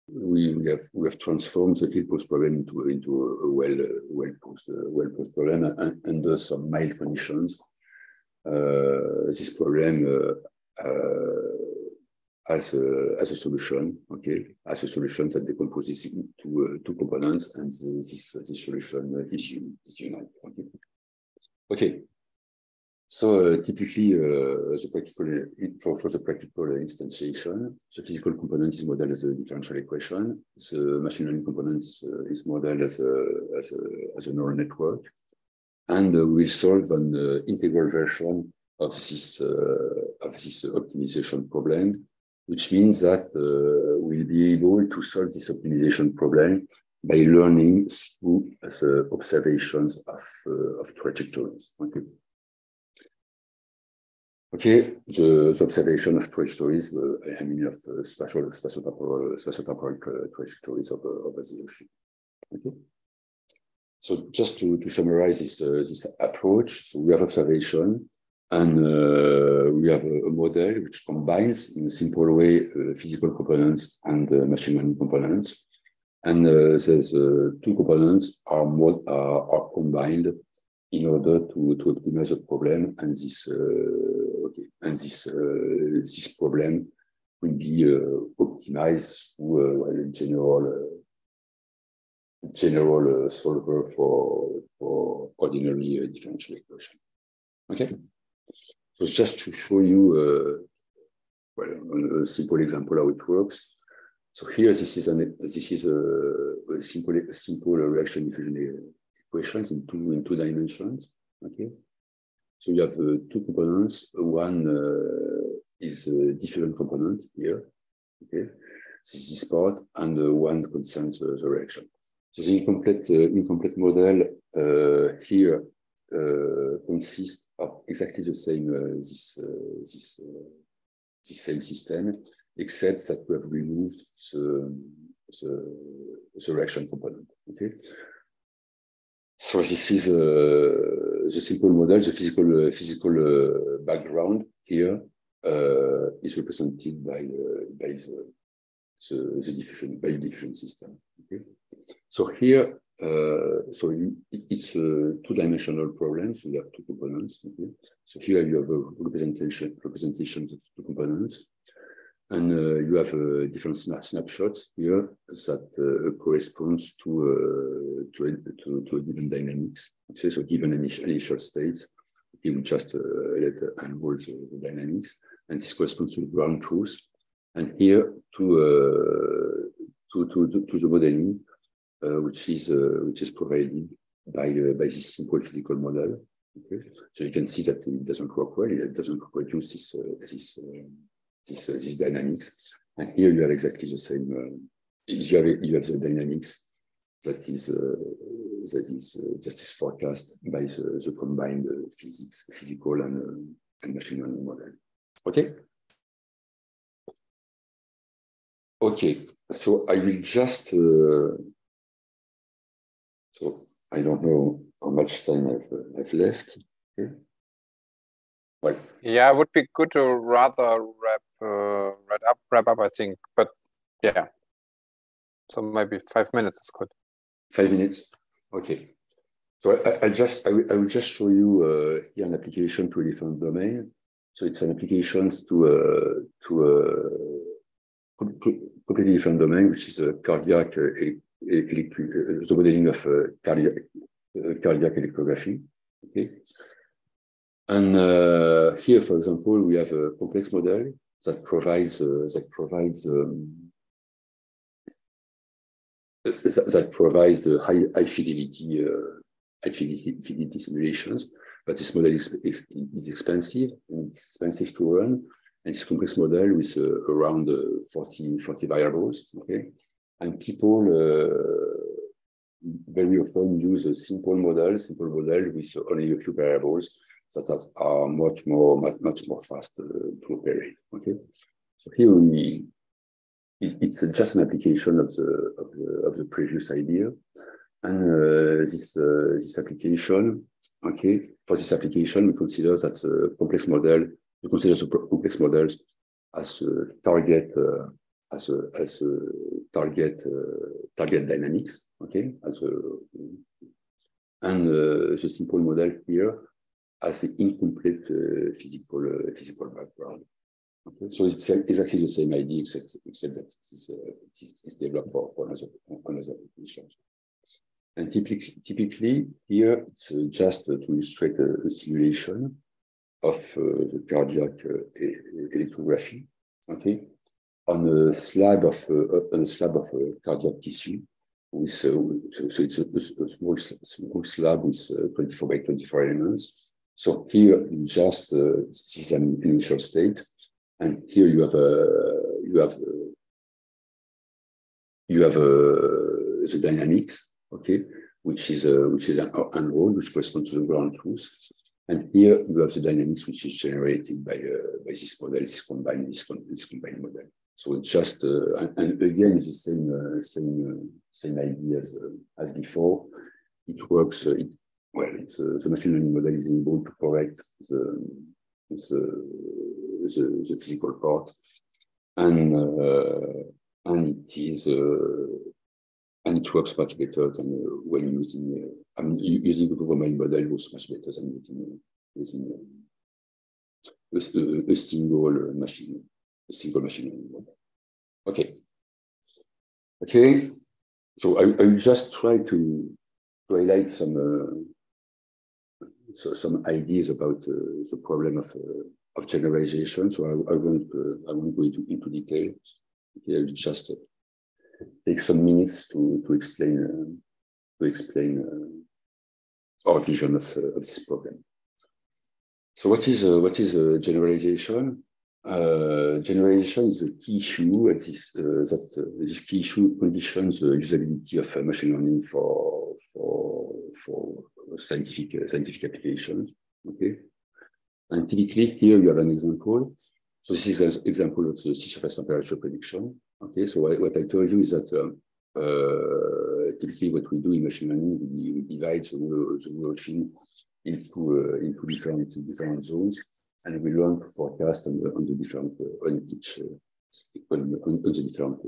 Speaker 6: we, we, have, we have transformed the ill-posed problem into, into a well, well-posed, well-posed problem under some mild conditions. This problem as a, as a solution, okay, as a solution that decomposes into uh, two components, and this, this solution is, is unique. Okay. okay. So uh, typically, uh, the practical for, for the practical instantiation, the physical component is modeled as a differential equation. The machine learning component is, uh, is modeled as a, as a as a neural network, and uh, we'll solve an uh, integral version of this uh, of this optimization problem, which means that we'll be able to solve this optimization problem by learning through the observations of of trajectories. Okay. Okay, the, the, observation of trajectories, uh, I mean of uh, spatial, spatial temporal, spatial temporal trajectories of, of the ocean. Okay. So just to, to summarize this, uh, this approach, so we have observation and uh, we have a, a, model which combines in a simple way uh, physical components and machine learning components. And these two components are, mod, are, combined in order to, to optimize the problem and this and this uh, this problem will be uh, optimized through a general uh, general solver for for ordinary differential equation. Okay, so just to show you well, a simple example how it works. So here, this is an this is a, a simple a simple reaction diffusion equations in two in two dimensions. Okay, so you have uh, two components. One uh, is a different component here. Okay, this is part, and uh, one concerns the reaction. So the incomplete incomplete model here consists of exactly the same this this this same system, except that we have removed the, the, the reaction component. Okay. So this is uh, the simple model, the physical uh, physical uh, background here uh, is represented by uh, by the, the, the diffusion the diffusion system. Okay. So here, uh, so it's a two-dimensional problem. So you have two components. Okay. So here you have a representation representations of two components. And uh, you have uh, different snap snapshots here that uh, corresponds to, uh, to, to, to, a given dynamics. Okay, so given initial, states, you just uh, let unroll the, the, dynamics, and this corresponds to ground truth. And here to uh, to, to, to, the modeling, which is which is provided by by this simple physical model. Okay? So you can see that it doesn't work well. It doesn't reproduce this uh, this uh, this, uh, this dynamics. And here you have exactly the same. Uh, you have you have the dynamics that is uh, that is uh, that is forecast by the, the combined physics, physical and, and machine learning model. Okay. Okay, so I will just, uh, so I don't know how much time I've, uh, I've left. Okay.
Speaker 4: Well, yeah, it would be good to rather wrap, uh, wrap up, wrap up, I think. But yeah, so maybe five minutes is good.
Speaker 6: Five minutes, okay. So I, I just, I will, I will just show you uh, here an application to a different domain. So it's an application to uh, to uh, completely different domain, which is a cardiac uh, uh, the modeling of uh, cardiac, cardiac electrography. Okay. And here, for example, we have a complex model that provides that provides um, that provides the high, high fidelity uh, high fidelity, simulations. But this model is, is, is expensive and it's expensive to run. And it's a complex model with uh, around uh, 40, 40 variables. Okay, and people uh, very often use a simple model, simple model with only a few variables that are much more much, much more fast uh, to operate. Okay, so here we it, it's just an application of the of the, of the previous idea, and uh, this uh, this application. Okay, for this application, we consider that a complex model we consider the complex models as a target uh, as a as a target uh, target dynamics. Okay, as a and uh, the simple model here as the incomplete uh, physical uh, physical background. Okay, so it's exactly the same idea, except, except that it is, uh, it is, it is developed for, for another, another applications. And typically, typically here it's just to illustrate a simulation of uh, the cardiac uh, electrography, okay, on a slab of uh, on a slab of cardiac tissue with so, so it's a, a, small small slab with 24 by 24 elements. So here you just uh, this is an initial state, and here you have a you have a, you have a, the dynamics, okay, which is a, which is an, an which corresponds to the ground truth. And here you have the dynamics which is generated by, uh, by this model, this combined, this, this combined model. So it's just, uh, and, and, again, it's the same, uh, same, uh, same idea as, uh, as before. It works, uh, it, well, the machine learning model is able to correct the, the, the, the physical part. And, and it is, and it works much better than when using I mean, using the domain model was much better than using, using a, a, a, single machine, a single machine model. Okay. Okay. So I, will just try to, to highlight some uh, so some ideas about uh, the problem of uh, of generalization. So I, I won't uh, I won't go into, into detail. Okay, I'll just uh, take some minutes to to explain uh, to explain our vision of, uh, of this problem. So what is uh, what is generalization? Uh, generalization is a key issue and this, uh, that uh, this key issue conditions the usability of uh, machine learning for for for scientific scientific applications. Okay, and typically here you have an example. So this is an example of the sea surface temperature prediction. Okay, so what, what I told you is that um, uh, typically, what we do in machine learning, we, we divide the, the ocean into uh, into different different zones, and we learn to forecast on the, on the different uh, on each on, on, on, the different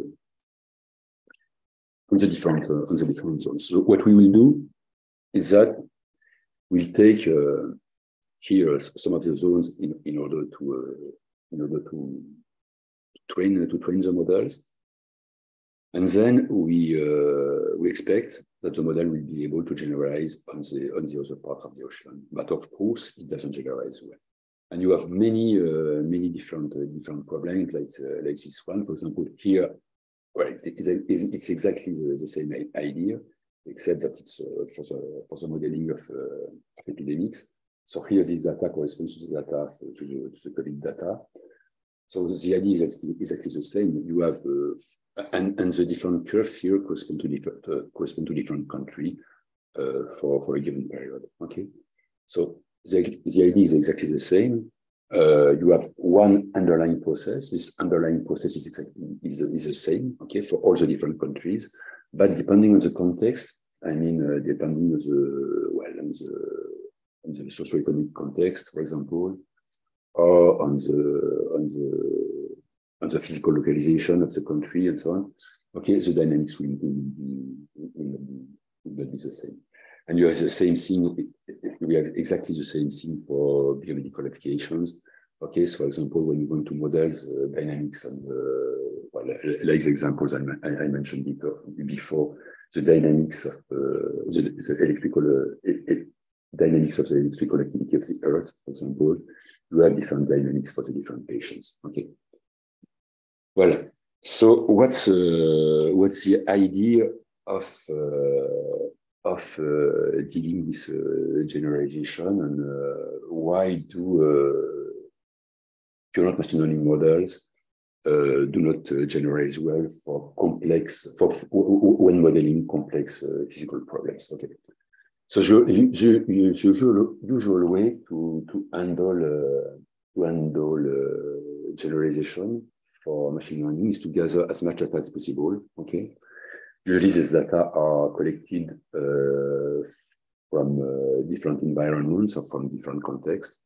Speaker 6: on the different on the different zones. So what we will do is that we'll take here some of the zones in, in order to in order to train to train the models and then we, uh, we expect that the model will be able to generalize on the, on the other part of the ocean. But of course, it doesn't generalize well. And you have many, uh, many different, uh, different problems like, uh, like this one. For example, here, well, it's, it's exactly the, the, same idea, except that it's uh, for, the, for the modeling of, uh, of epidemics. So here, this data corresponds to the data to, the, to the COVID data. So the idea is exactly the same. You have uh, and, and the different curves here correspond to different uh, correspond to different country uh, for for a given period. Okay, so the, the idea is exactly the same. Uh, you have one underlying process. This underlying process is exactly is, is the same. Okay, for all the different countries, but depending on the context, I mean, uh, depending on the well on the on the socio-economic context, for example, or on the on the the physical localization of the country and so on. Okay, the dynamics will, will, will, will, not be the same. And you have the same thing, we have exactly the same thing for biomedical applications. Okay, so for example, when you want to model the dynamics and uh, well, like the examples I, I mentioned before, before, the dynamics of uh, the, the, electrical uh, dynamics of the electrical activity of the earth, for example, you have different dynamics for the different patients. Okay. Well, so what's uh, what's the idea of uh, of uh, dealing with uh, generalization and uh, why do uh, current machine learning models do not generalize well for complex for when modeling complex physical problems? Okay. So the, the, the usual, usual way to, to handle, uh, to handle uh, generalization for machine learning is to gather as much data as possible. Okay. Usually these data are collected uh, from uh, different environments or from different contexts.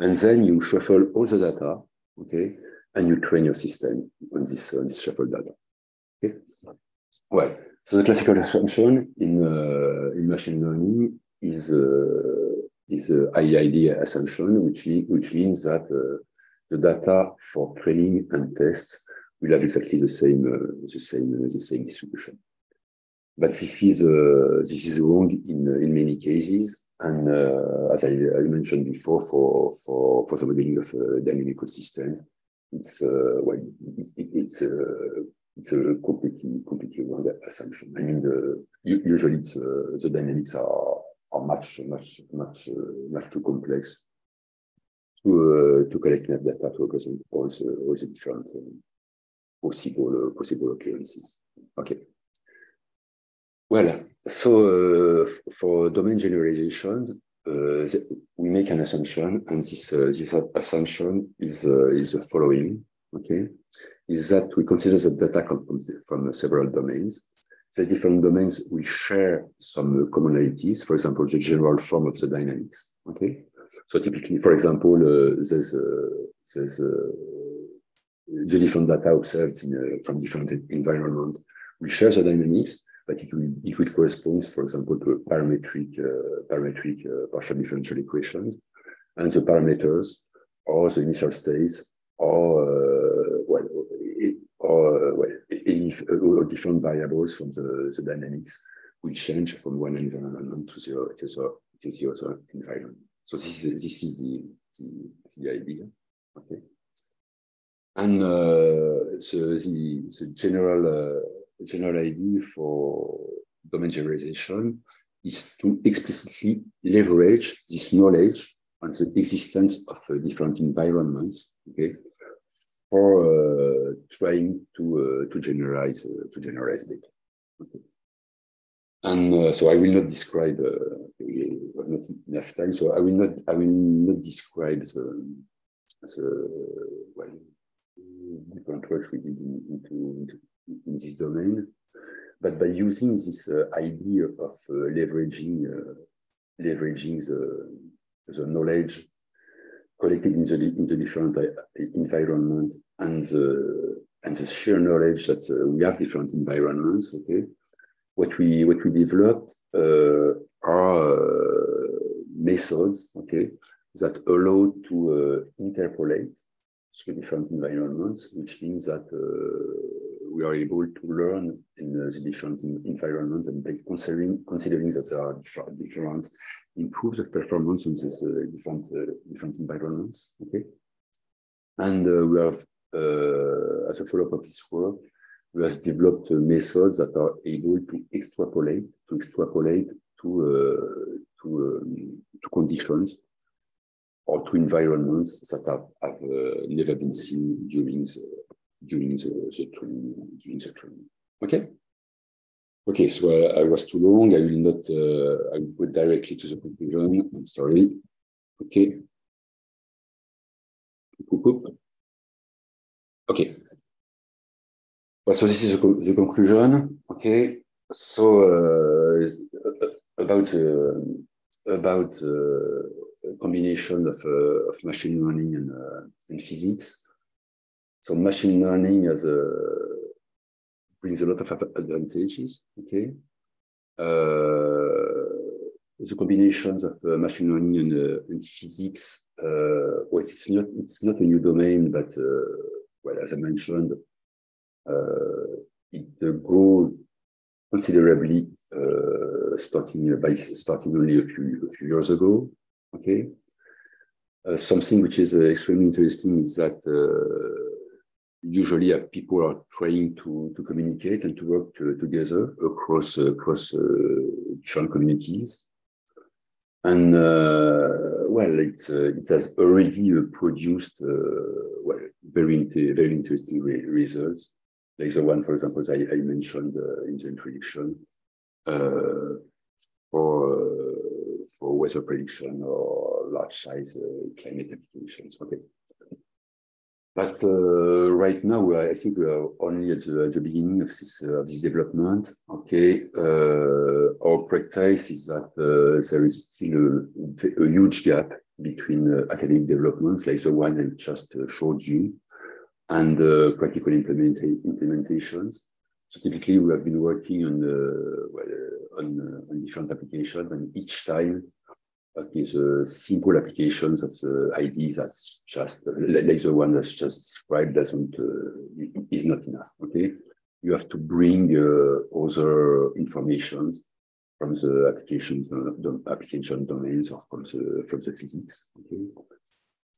Speaker 6: And then you shuffle all the data, okay, and you train your system on this, on this shuffled data. Okay. Well, so the classical assumption in, uh, in machine learning is, uh, is a IID assumption, which, which means that uh, the data for training and tests will have exactly the same, uh, the same, uh, the same distribution. But this is, uh, this is wrong in, in many cases. And as I, I, mentioned before, for, for, for the modeling of dynamical systems, it's, well, it, it's it's a completely wrong assumption. I mean, the, usually it's, uh, the dynamics are are much much much uh, much too complex to uh, to collect enough data to represent all the all the different uh, possible uh, possible occurrences. Okay. Well, so uh, for domain generalization, we make an assumption, and this this assumption is is the following. Okay is that we consider that data from, from several domains. These different domains we share some commonalities, for example, the general form of the dynamics. Okay, so typically, for example, uh, there's uh, there's uh, the different data observed in, uh, from different environment. We share the dynamics, but it will it will correspond, for example, to a parametric uh, parametric uh, partial differential equations, and the parameters or the initial states or any or different variables from the, the dynamics will change from one environment to the, to the, to the other environment. So this is, this is the, the, the idea. Okay. And uh, so the, the general, uh, general idea for domain generalization is to explicitly leverage this knowledge on the existence of uh, different environments, okay, for uh, trying to uh, to generalize uh, to generalize data. Okay. And so I will not describe not enough time, so I will not I will not describe the the well different work we did in, into, into in this domain, but by using this uh, idea of uh, leveraging uh, leveraging the the knowledge collected in the, in the different uh, environment and the, and the sheer knowledge that uh, we have different environments, okay, what we, what we developed uh, are uh, methods, okay, that allow to uh, interpolate through different environments, which means that uh, we are able to learn in the different environments and by considering, considering that there are different improve the performance on these uh, different uh, different environments. Okay, and uh, we have, as a follow-up of this work, we have developed methods that are able to extrapolate to extrapolate to to um, to conditions or to environments that have, have uh, never been seen during the during the, the training during the training. Okay. Okay, so I, was too long. I will not. Uh, I will go directly to the conclusion. I'm sorry. Okay. Okay. Well, so this is the, conclusion. Okay. So uh, about uh, about uh, a combination of uh, of machine learning and, uh, and physics. So machine learning as a brings a lot of advantages. Okay. Uh, the combinations of uh, machine learning and, uh, and physics, uh, well, it's not it's not a new domain, but uh, well, as I mentioned, uh, it grew considerably starting by starting only a few a few years ago. Okay, something which is extremely interesting is that usually uh, people are trying to, to communicate and to work to, together across across uh, different communities. And uh, well, it, uh, it has already uh, produced uh, well very very interesting re results. Like the one, for example, I, I mentioned in the introduction for for weather prediction or large size climate applications. Okay. But uh, right now, I think we are only at the, at the beginning of this, uh, this development. Okay, uh, our practice is that uh, there is still a, a, huge gap between uh, academic developments, like the one I just uh, showed you, and practical implementa implementations. So typically, we have been working on well, on, on different applications, and each time Okay, the simple applications of the IDs that's just like the one that's just described doesn't uh, is not enough. Okay, you have to bring uh, other information from the applications uh, the application domains or from the from the physics. Okay,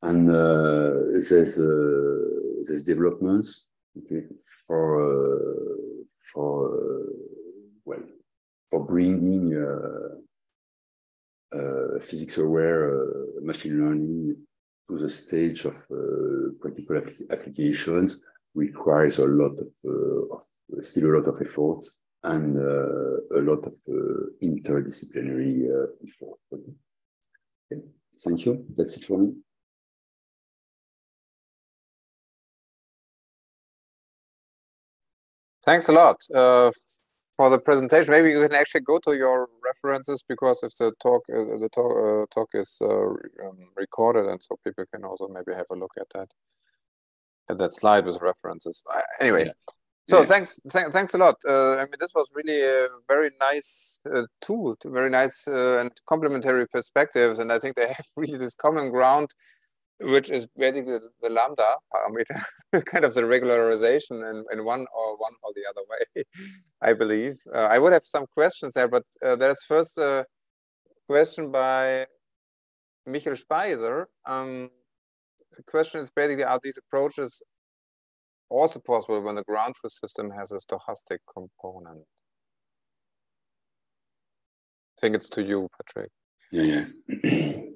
Speaker 6: and uh, there's uh, there's developments okay for uh, for well for bringing uh, physics aware uh, machine learning to the stage of uh, practical applications requires a lot of, of, still a lot of effort and a lot of interdisciplinary effort. Okay. Thank you. That's it for me.
Speaker 4: Thanks a lot. Uh, for the presentation. Maybe you can actually go to your references because if the talk uh, the talk, uh, talk is uh, um, recorded, and so people can also maybe have a look at that at that slide with references. anyway. Yeah. So yeah. thanks, th thanks a lot. Uh, I mean, this was really a very nice uh, tool, very nice uh, and complementary perspectives, and I think they have really this common ground which is basically the, the lambda parameter, kind of the regularization in, in one or one or the other way, I believe. Uh, I would have some questions there, but uh, there's first a question by Michael Speiser. Um, the question is basically, are these approaches also possible when the ground truth system has a stochastic component? I think it's to you, Patrick.
Speaker 6: Yeah, yeah.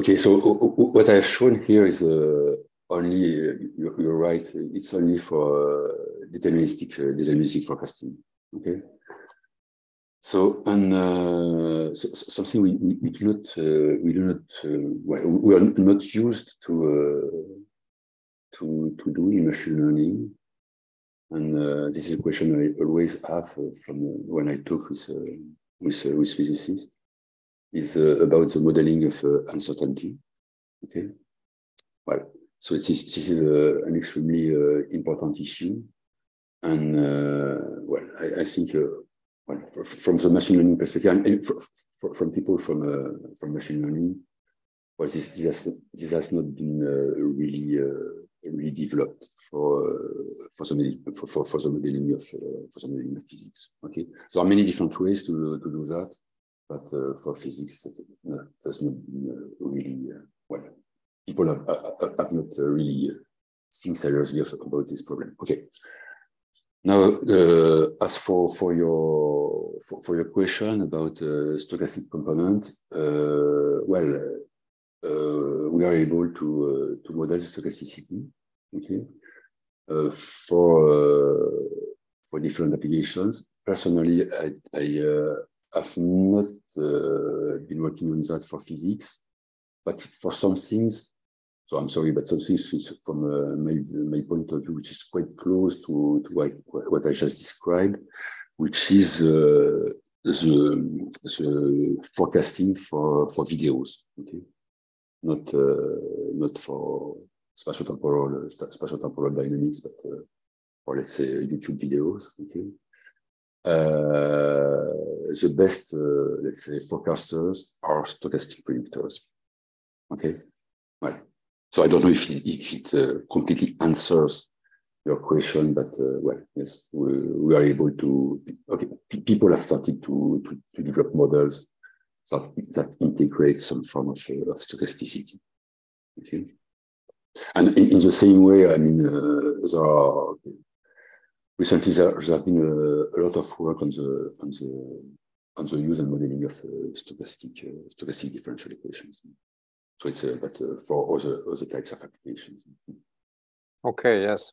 Speaker 6: Okay, so what I have shown here is uh, only, uh, you're, you're, right, it's only for uh, deterministic, uh, deterministic forecasting, okay? So, and uh, so, something we, we, we, do not, uh, we do not, well, we are not used to, to, to do in machine learning. And this is a question I always have from when I talk with, with, with physicists is uh, about the modeling of uh, uncertainty. Okay. Well, so this, this is uh, an extremely important issue. And well, I, I think well, from the machine learning perspective, and from people from from machine learning, well, this, this, has, this has not been uh, really uh, really developed for uh, for the for, for, for the modeling of for the modeling of physics. Okay, there are many different ways to to do that but uh, for physics, that uh, does not uh, really well. People have, have not really think seriously about this problem. Okay. Now, uh, as for for your for, for your question about uh, stochastic component, uh, well, uh, we are able to uh, to model stochasticity, okay, uh, for for different applications. Personally, I, I have not been working on that for physics, but for some things so I'm sorry, but something from uh, my, my point of view, which is quite close to, to what, what I just described, which is uh, the, the forecasting for, for videos, okay? Not, uh, not for spatial-temporal spatial-temporal dynamics, but uh, for, let's say, YouTube videos, okay? Uh, the best, uh, let's say, forecasters are stochastic predictors, okay? Well, so I don't know if it, if it uh, completely answers your question, but uh, well, yes, we, we, are able to. Okay, people have started to, to, to develop models that that integrate some form of, uh, of stochasticity. Okay, and in, in, the same way, I mean, uh, there are recently there, have been a, a, lot of work on the on the on the use and modeling of uh, stochastic uh, stochastic differential equations. So it's uh, but for other other types of applications.
Speaker 4: Okay. Yes.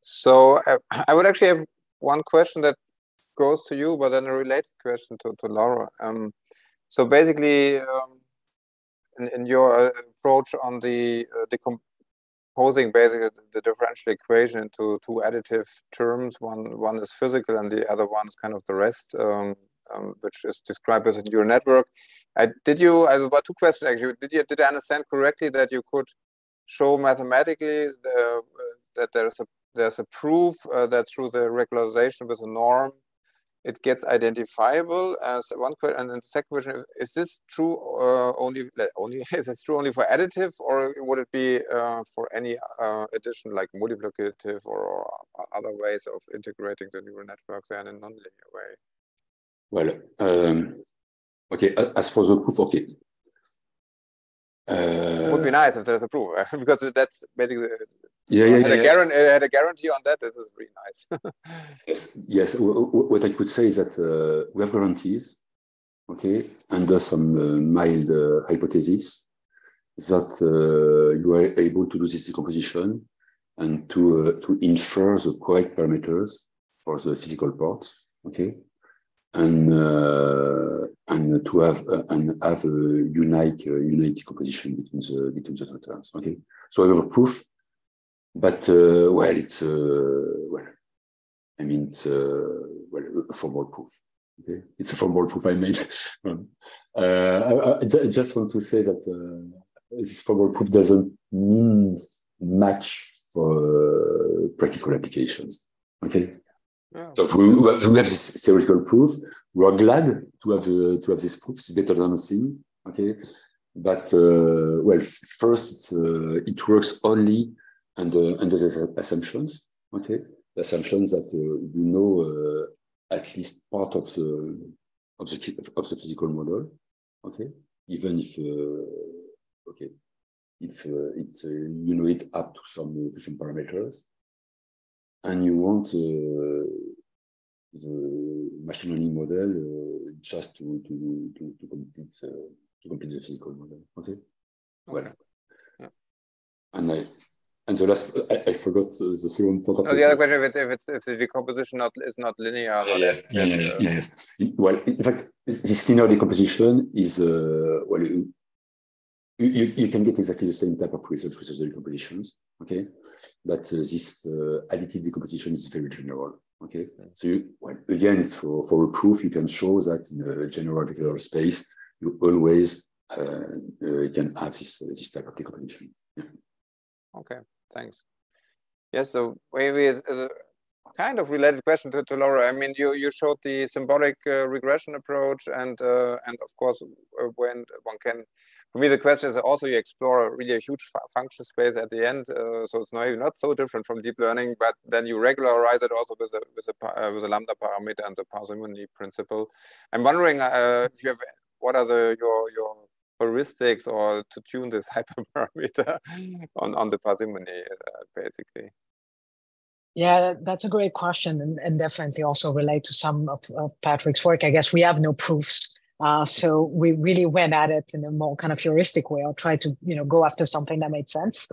Speaker 4: So I, I would actually have one question that goes to you, but then a related question to, to Laura. Um, so basically, um, in, in your approach on the uh, decomposing basically the differential equation into two additive terms, one one is physical and the other one is kind of the rest, um, um, which is described as a neural network. I, did you? I about two questions actually. Did you did I understand correctly that you could show mathematically the, uh, that there's a there's a proof uh, that through the regularization with a norm it gets identifiable as one question and then the second question is this true uh, only only is this true only for additive or would it be uh, for any uh, addition like multiplicative or, or, other ways of integrating the neural network then in a nonlinear way
Speaker 6: well um, Okay, as for the proof, okay.
Speaker 4: Uh, would be nice if there's a proof because that's basically
Speaker 6: yeah, yeah,
Speaker 4: had,
Speaker 6: yeah,
Speaker 4: a guarantee, had a guarantee on that. This is really nice.
Speaker 6: yes, yes. What I could say is that uh, we have guarantees, okay, under some uh, mild uh, hypothesis that uh, you are able to do this decomposition and to uh, to infer the correct parameters for the physical parts, okay, and uh, and to have uh, and have a unique uh, unique composition between the between the two terms. Okay, so I have a proof, but uh, well, it's uh, well, I mean, it's well a formal proof. Okay, it's a formal proof I made. um, I, I, just want to say that this formal proof doesn't mean much for practical applications. Okay, so we, we, have, this theoretical proof. We are glad to have uh, to have this proof. It's better than nothing. Okay, but uh, well, first uh, it works only under under the assumptions. Okay, the assumptions that uh, you know uh, at least part of the of the of the physical model. Okay, even if uh, okay if it's you know it up to some some parameters and you want uh, the machine learning model uh, just to to to, to complete uh, to complete the physical model. Okay. okay. Well, yeah. and I and the last, I, I forgot the second part of
Speaker 4: oh, the, the other question: if, it, if it's if the decomposition not is not linear.
Speaker 6: Yeah, yeah, yeah, yeah, yes. Well, in fact, this linear decomposition is uh, well, you, you, can get exactly the same type of result with the decompositions okay? But uh, this uh, additive decomposition is very general, okay? So you, well, again, it's for, for a proof, you can show that in a general vector space, you always uh, can have this, this type of decomposition. Yeah.
Speaker 4: Okay, thanks. Yes, so maybe as, a kind of related question to, to Laura. I mean, you, you showed the symbolic uh, regression approach, and uh, and of course, uh, when one can for me, the question is also you explore really a huge function space at the end. Uh, so it's not, not so different from deep learning, but then you regularize it also with a, with a, uh, with a lambda parameter and the parsimony principle. I'm wondering uh, if you have, what are the, your, your heuristics or to tune this hyperparameter on, on the parsimony, uh, basically?
Speaker 5: Yeah, that's a great question, and, and definitely also relate to some of, of, Patrick's work. I guess we have no proofs, uh, so we really went at it in a more kind of heuristic way, or tried to you know go after something that made sense.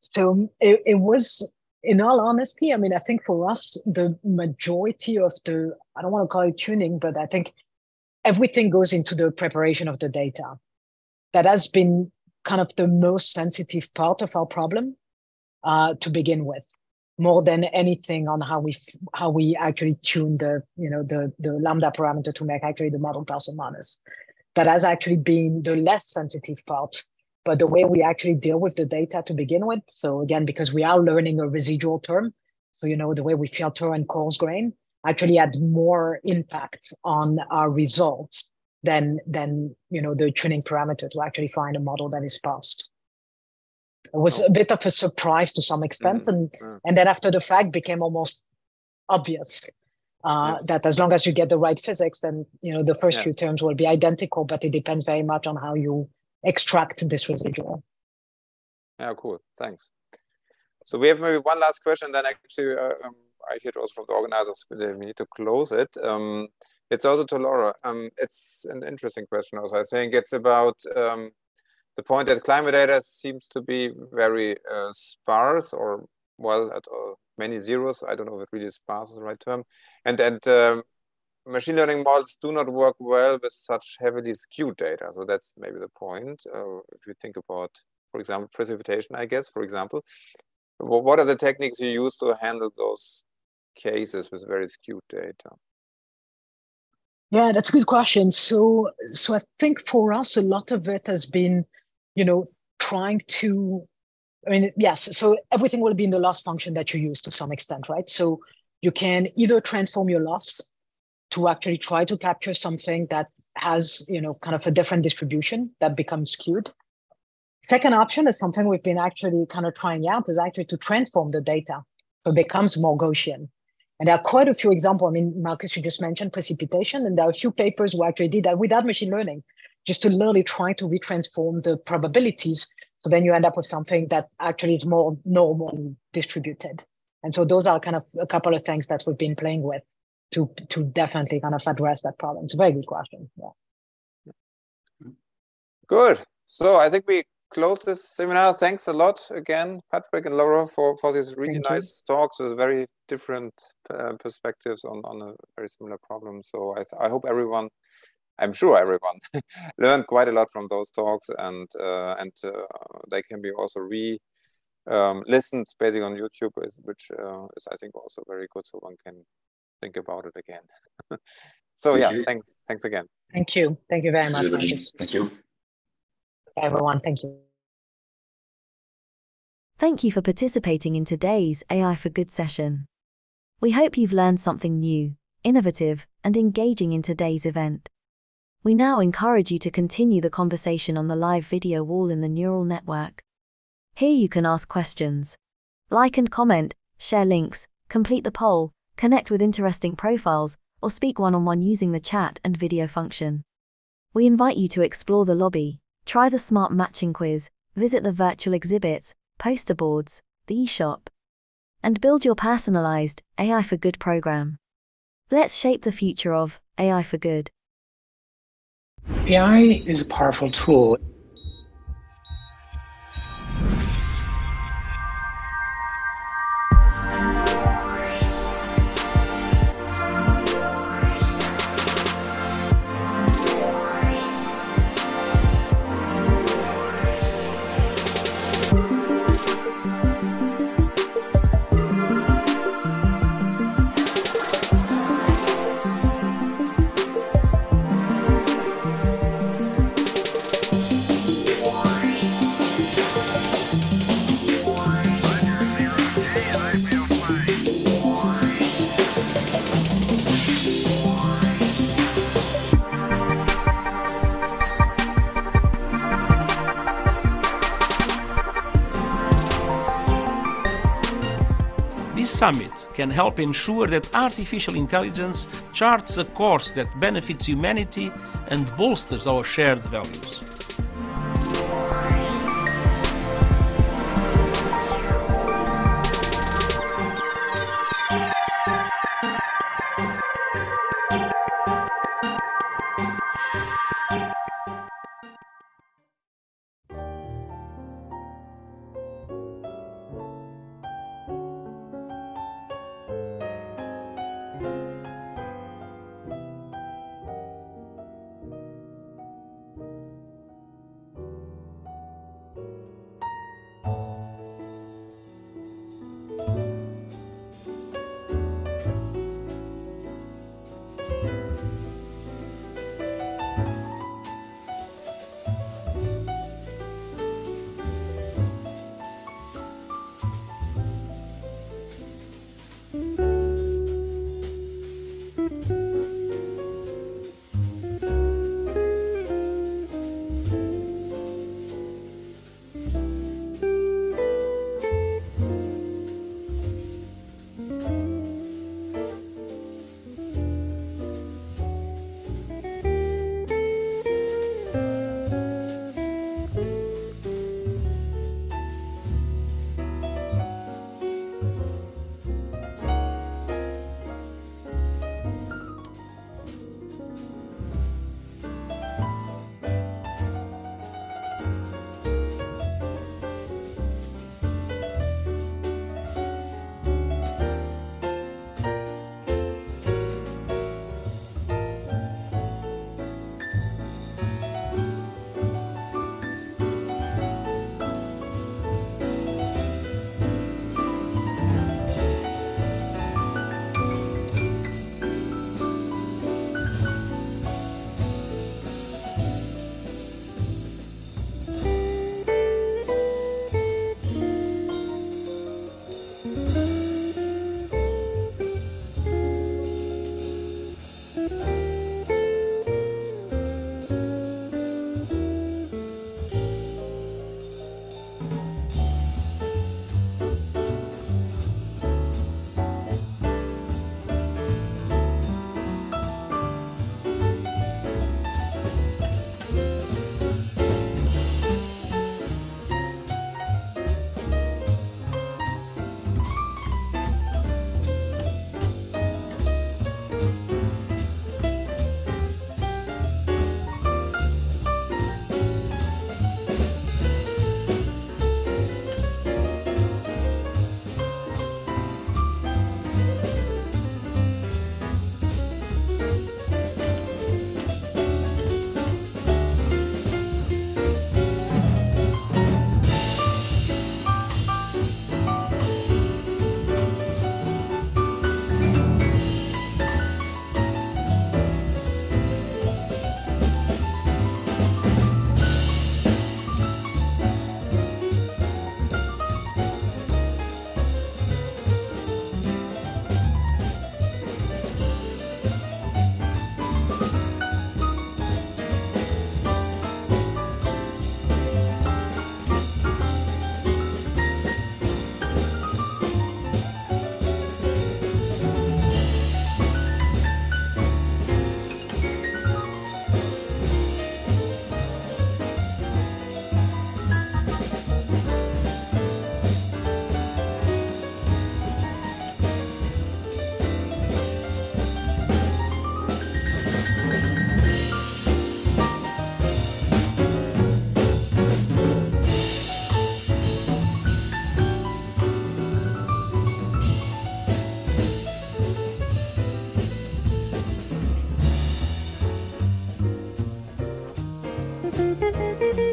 Speaker 5: So it, it was, in all honesty, I mean, I think for us the majority of the I don't want to call it tuning, but I think everything goes into the preparation of the data. That has been kind of the most sensitive part of our problem uh, to begin with more than anything on how we how we actually tune the you know the the lambda parameter to make actually the model plus or minus. That has actually been the less sensitive part, but the way we actually deal with the data to begin with. So again, because we are learning a residual term, so you know the way we filter and coarse grain actually had more impact on our results than than you know the tuning parameter to actually find a model that is passed. It was a bit of a surprise to some extent, mm-hmm. and mm-hmm. and then after the fact became almost obvious uh, that as long as you get the right physics, then you know the first yeah. few terms will be identical, but it depends very much on how you extract this residual.
Speaker 4: Yeah, cool. Thanks. So we have maybe one last question, then actually uh, um, I hear also from the organizers we need to close it. Um, it's also to Laura. Um, it's an interesting question. Also, I think it's about um, the point that climate data seems to be very uh, sparse or well at uh, many zeros. I don't know if it really sparse is the right term. And and um, machine learning models do not work well with such heavily skewed data. So that's maybe the point. Uh, if you think about, for example, precipitation, I guess, for example, what are the techniques you use to handle those cases with very skewed data?
Speaker 5: Yeah, that's a good question. So, so I think for us, a lot of it has been you know, trying to, I mean, yes, so everything will be in the loss function that you use to some extent, right? So you can either transform your loss to actually try to capture something that has, you know, kind of a different distribution that becomes skewed. Second option is something we've been actually kind of trying out is actually to transform the data so it becomes more Gaussian. And there are quite a few examples. I mean, Marcus, you just mentioned precipitation, and there are a few papers who actually did that without machine learning just to literally try to retransform the probabilities. So then you end up with something that actually is more normally distributed. And so those are kind of a couple of things that we've been playing with to to definitely kind of address that problem. It's a very good question. Yeah.
Speaker 4: Good. So I think we close this seminar. Thanks a lot again, Patrick and Laura, for, for these really Thank nice you. talks with very different uh, perspectives on, on a very similar problem. So I, I hope everyone I'm sure everyone learned quite a lot from those talks, and uh, and uh, they can be also re um, listened basically on YouTube, which uh, is I think also very good, so one can think about it again. so Thank yeah, you. thanks thanks again.
Speaker 5: Thank you. Thank you very much.
Speaker 6: Thank you.
Speaker 5: Everyone, thank you.
Speaker 3: Thank you for participating in today's AI for Good session. We hope you've learned something new, innovative, and engaging in today's event. We now encourage you to continue the conversation on the live video wall in the neural network. Here you can ask questions, like and comment, share links, complete the poll, connect with interesting profiles, or speak one on one using the chat and video function. We invite you to explore the lobby, try the smart matching quiz, visit the virtual exhibits, poster boards, the eShop, and build your personalized AI for Good program. Let's shape the future of AI for Good.
Speaker 1: AI is a powerful tool.
Speaker 2: Summit can help ensure that artificial intelligence charts a course that benefits humanity and bolsters our shared values.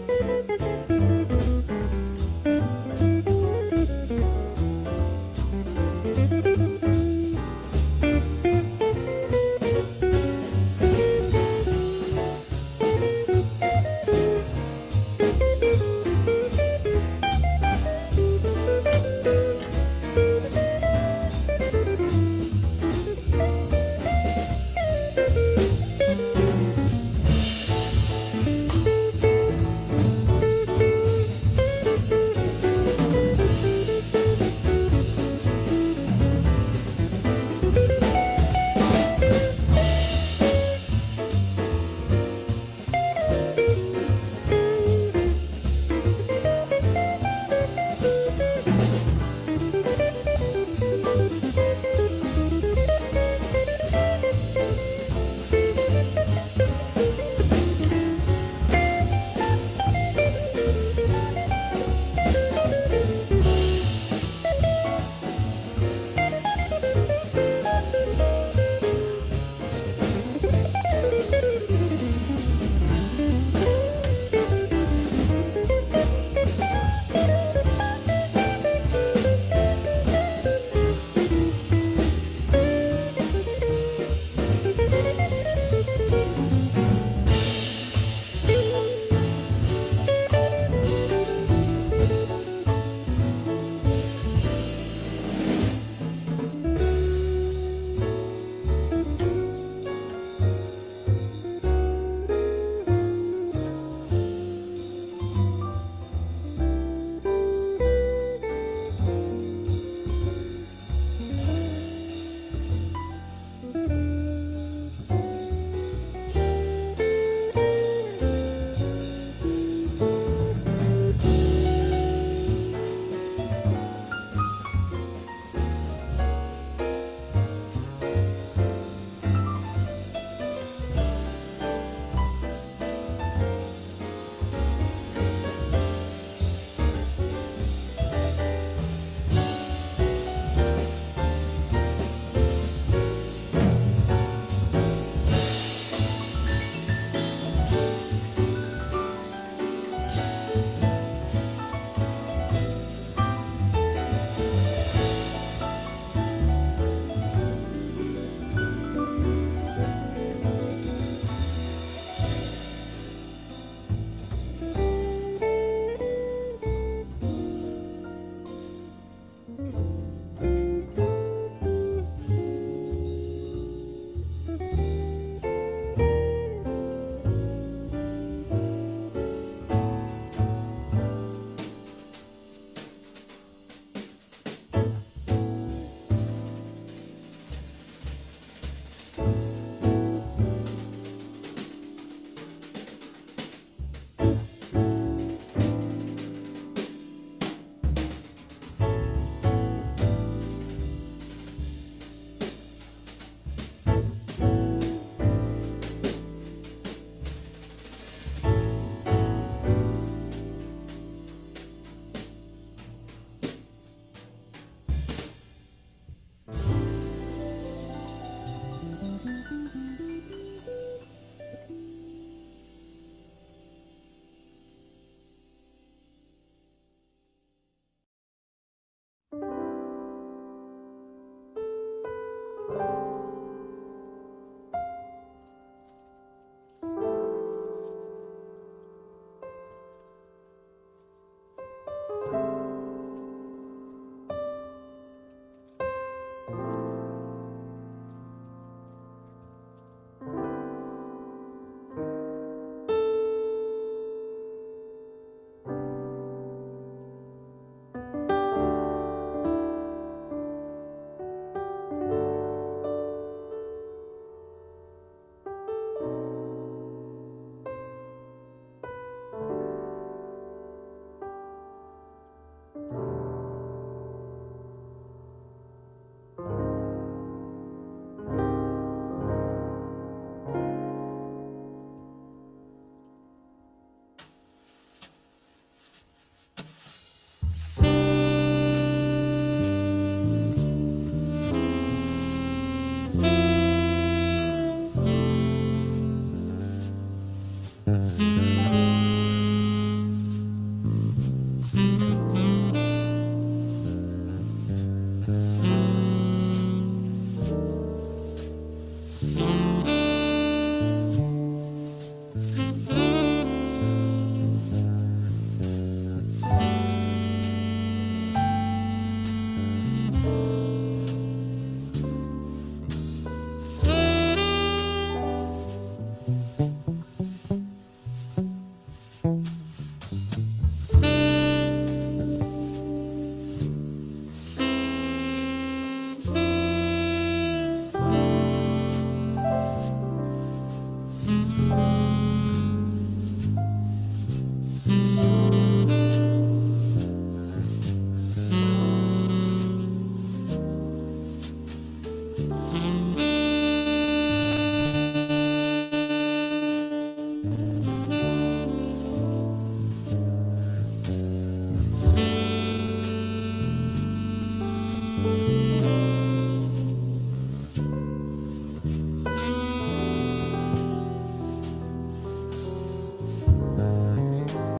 Speaker 3: Bye.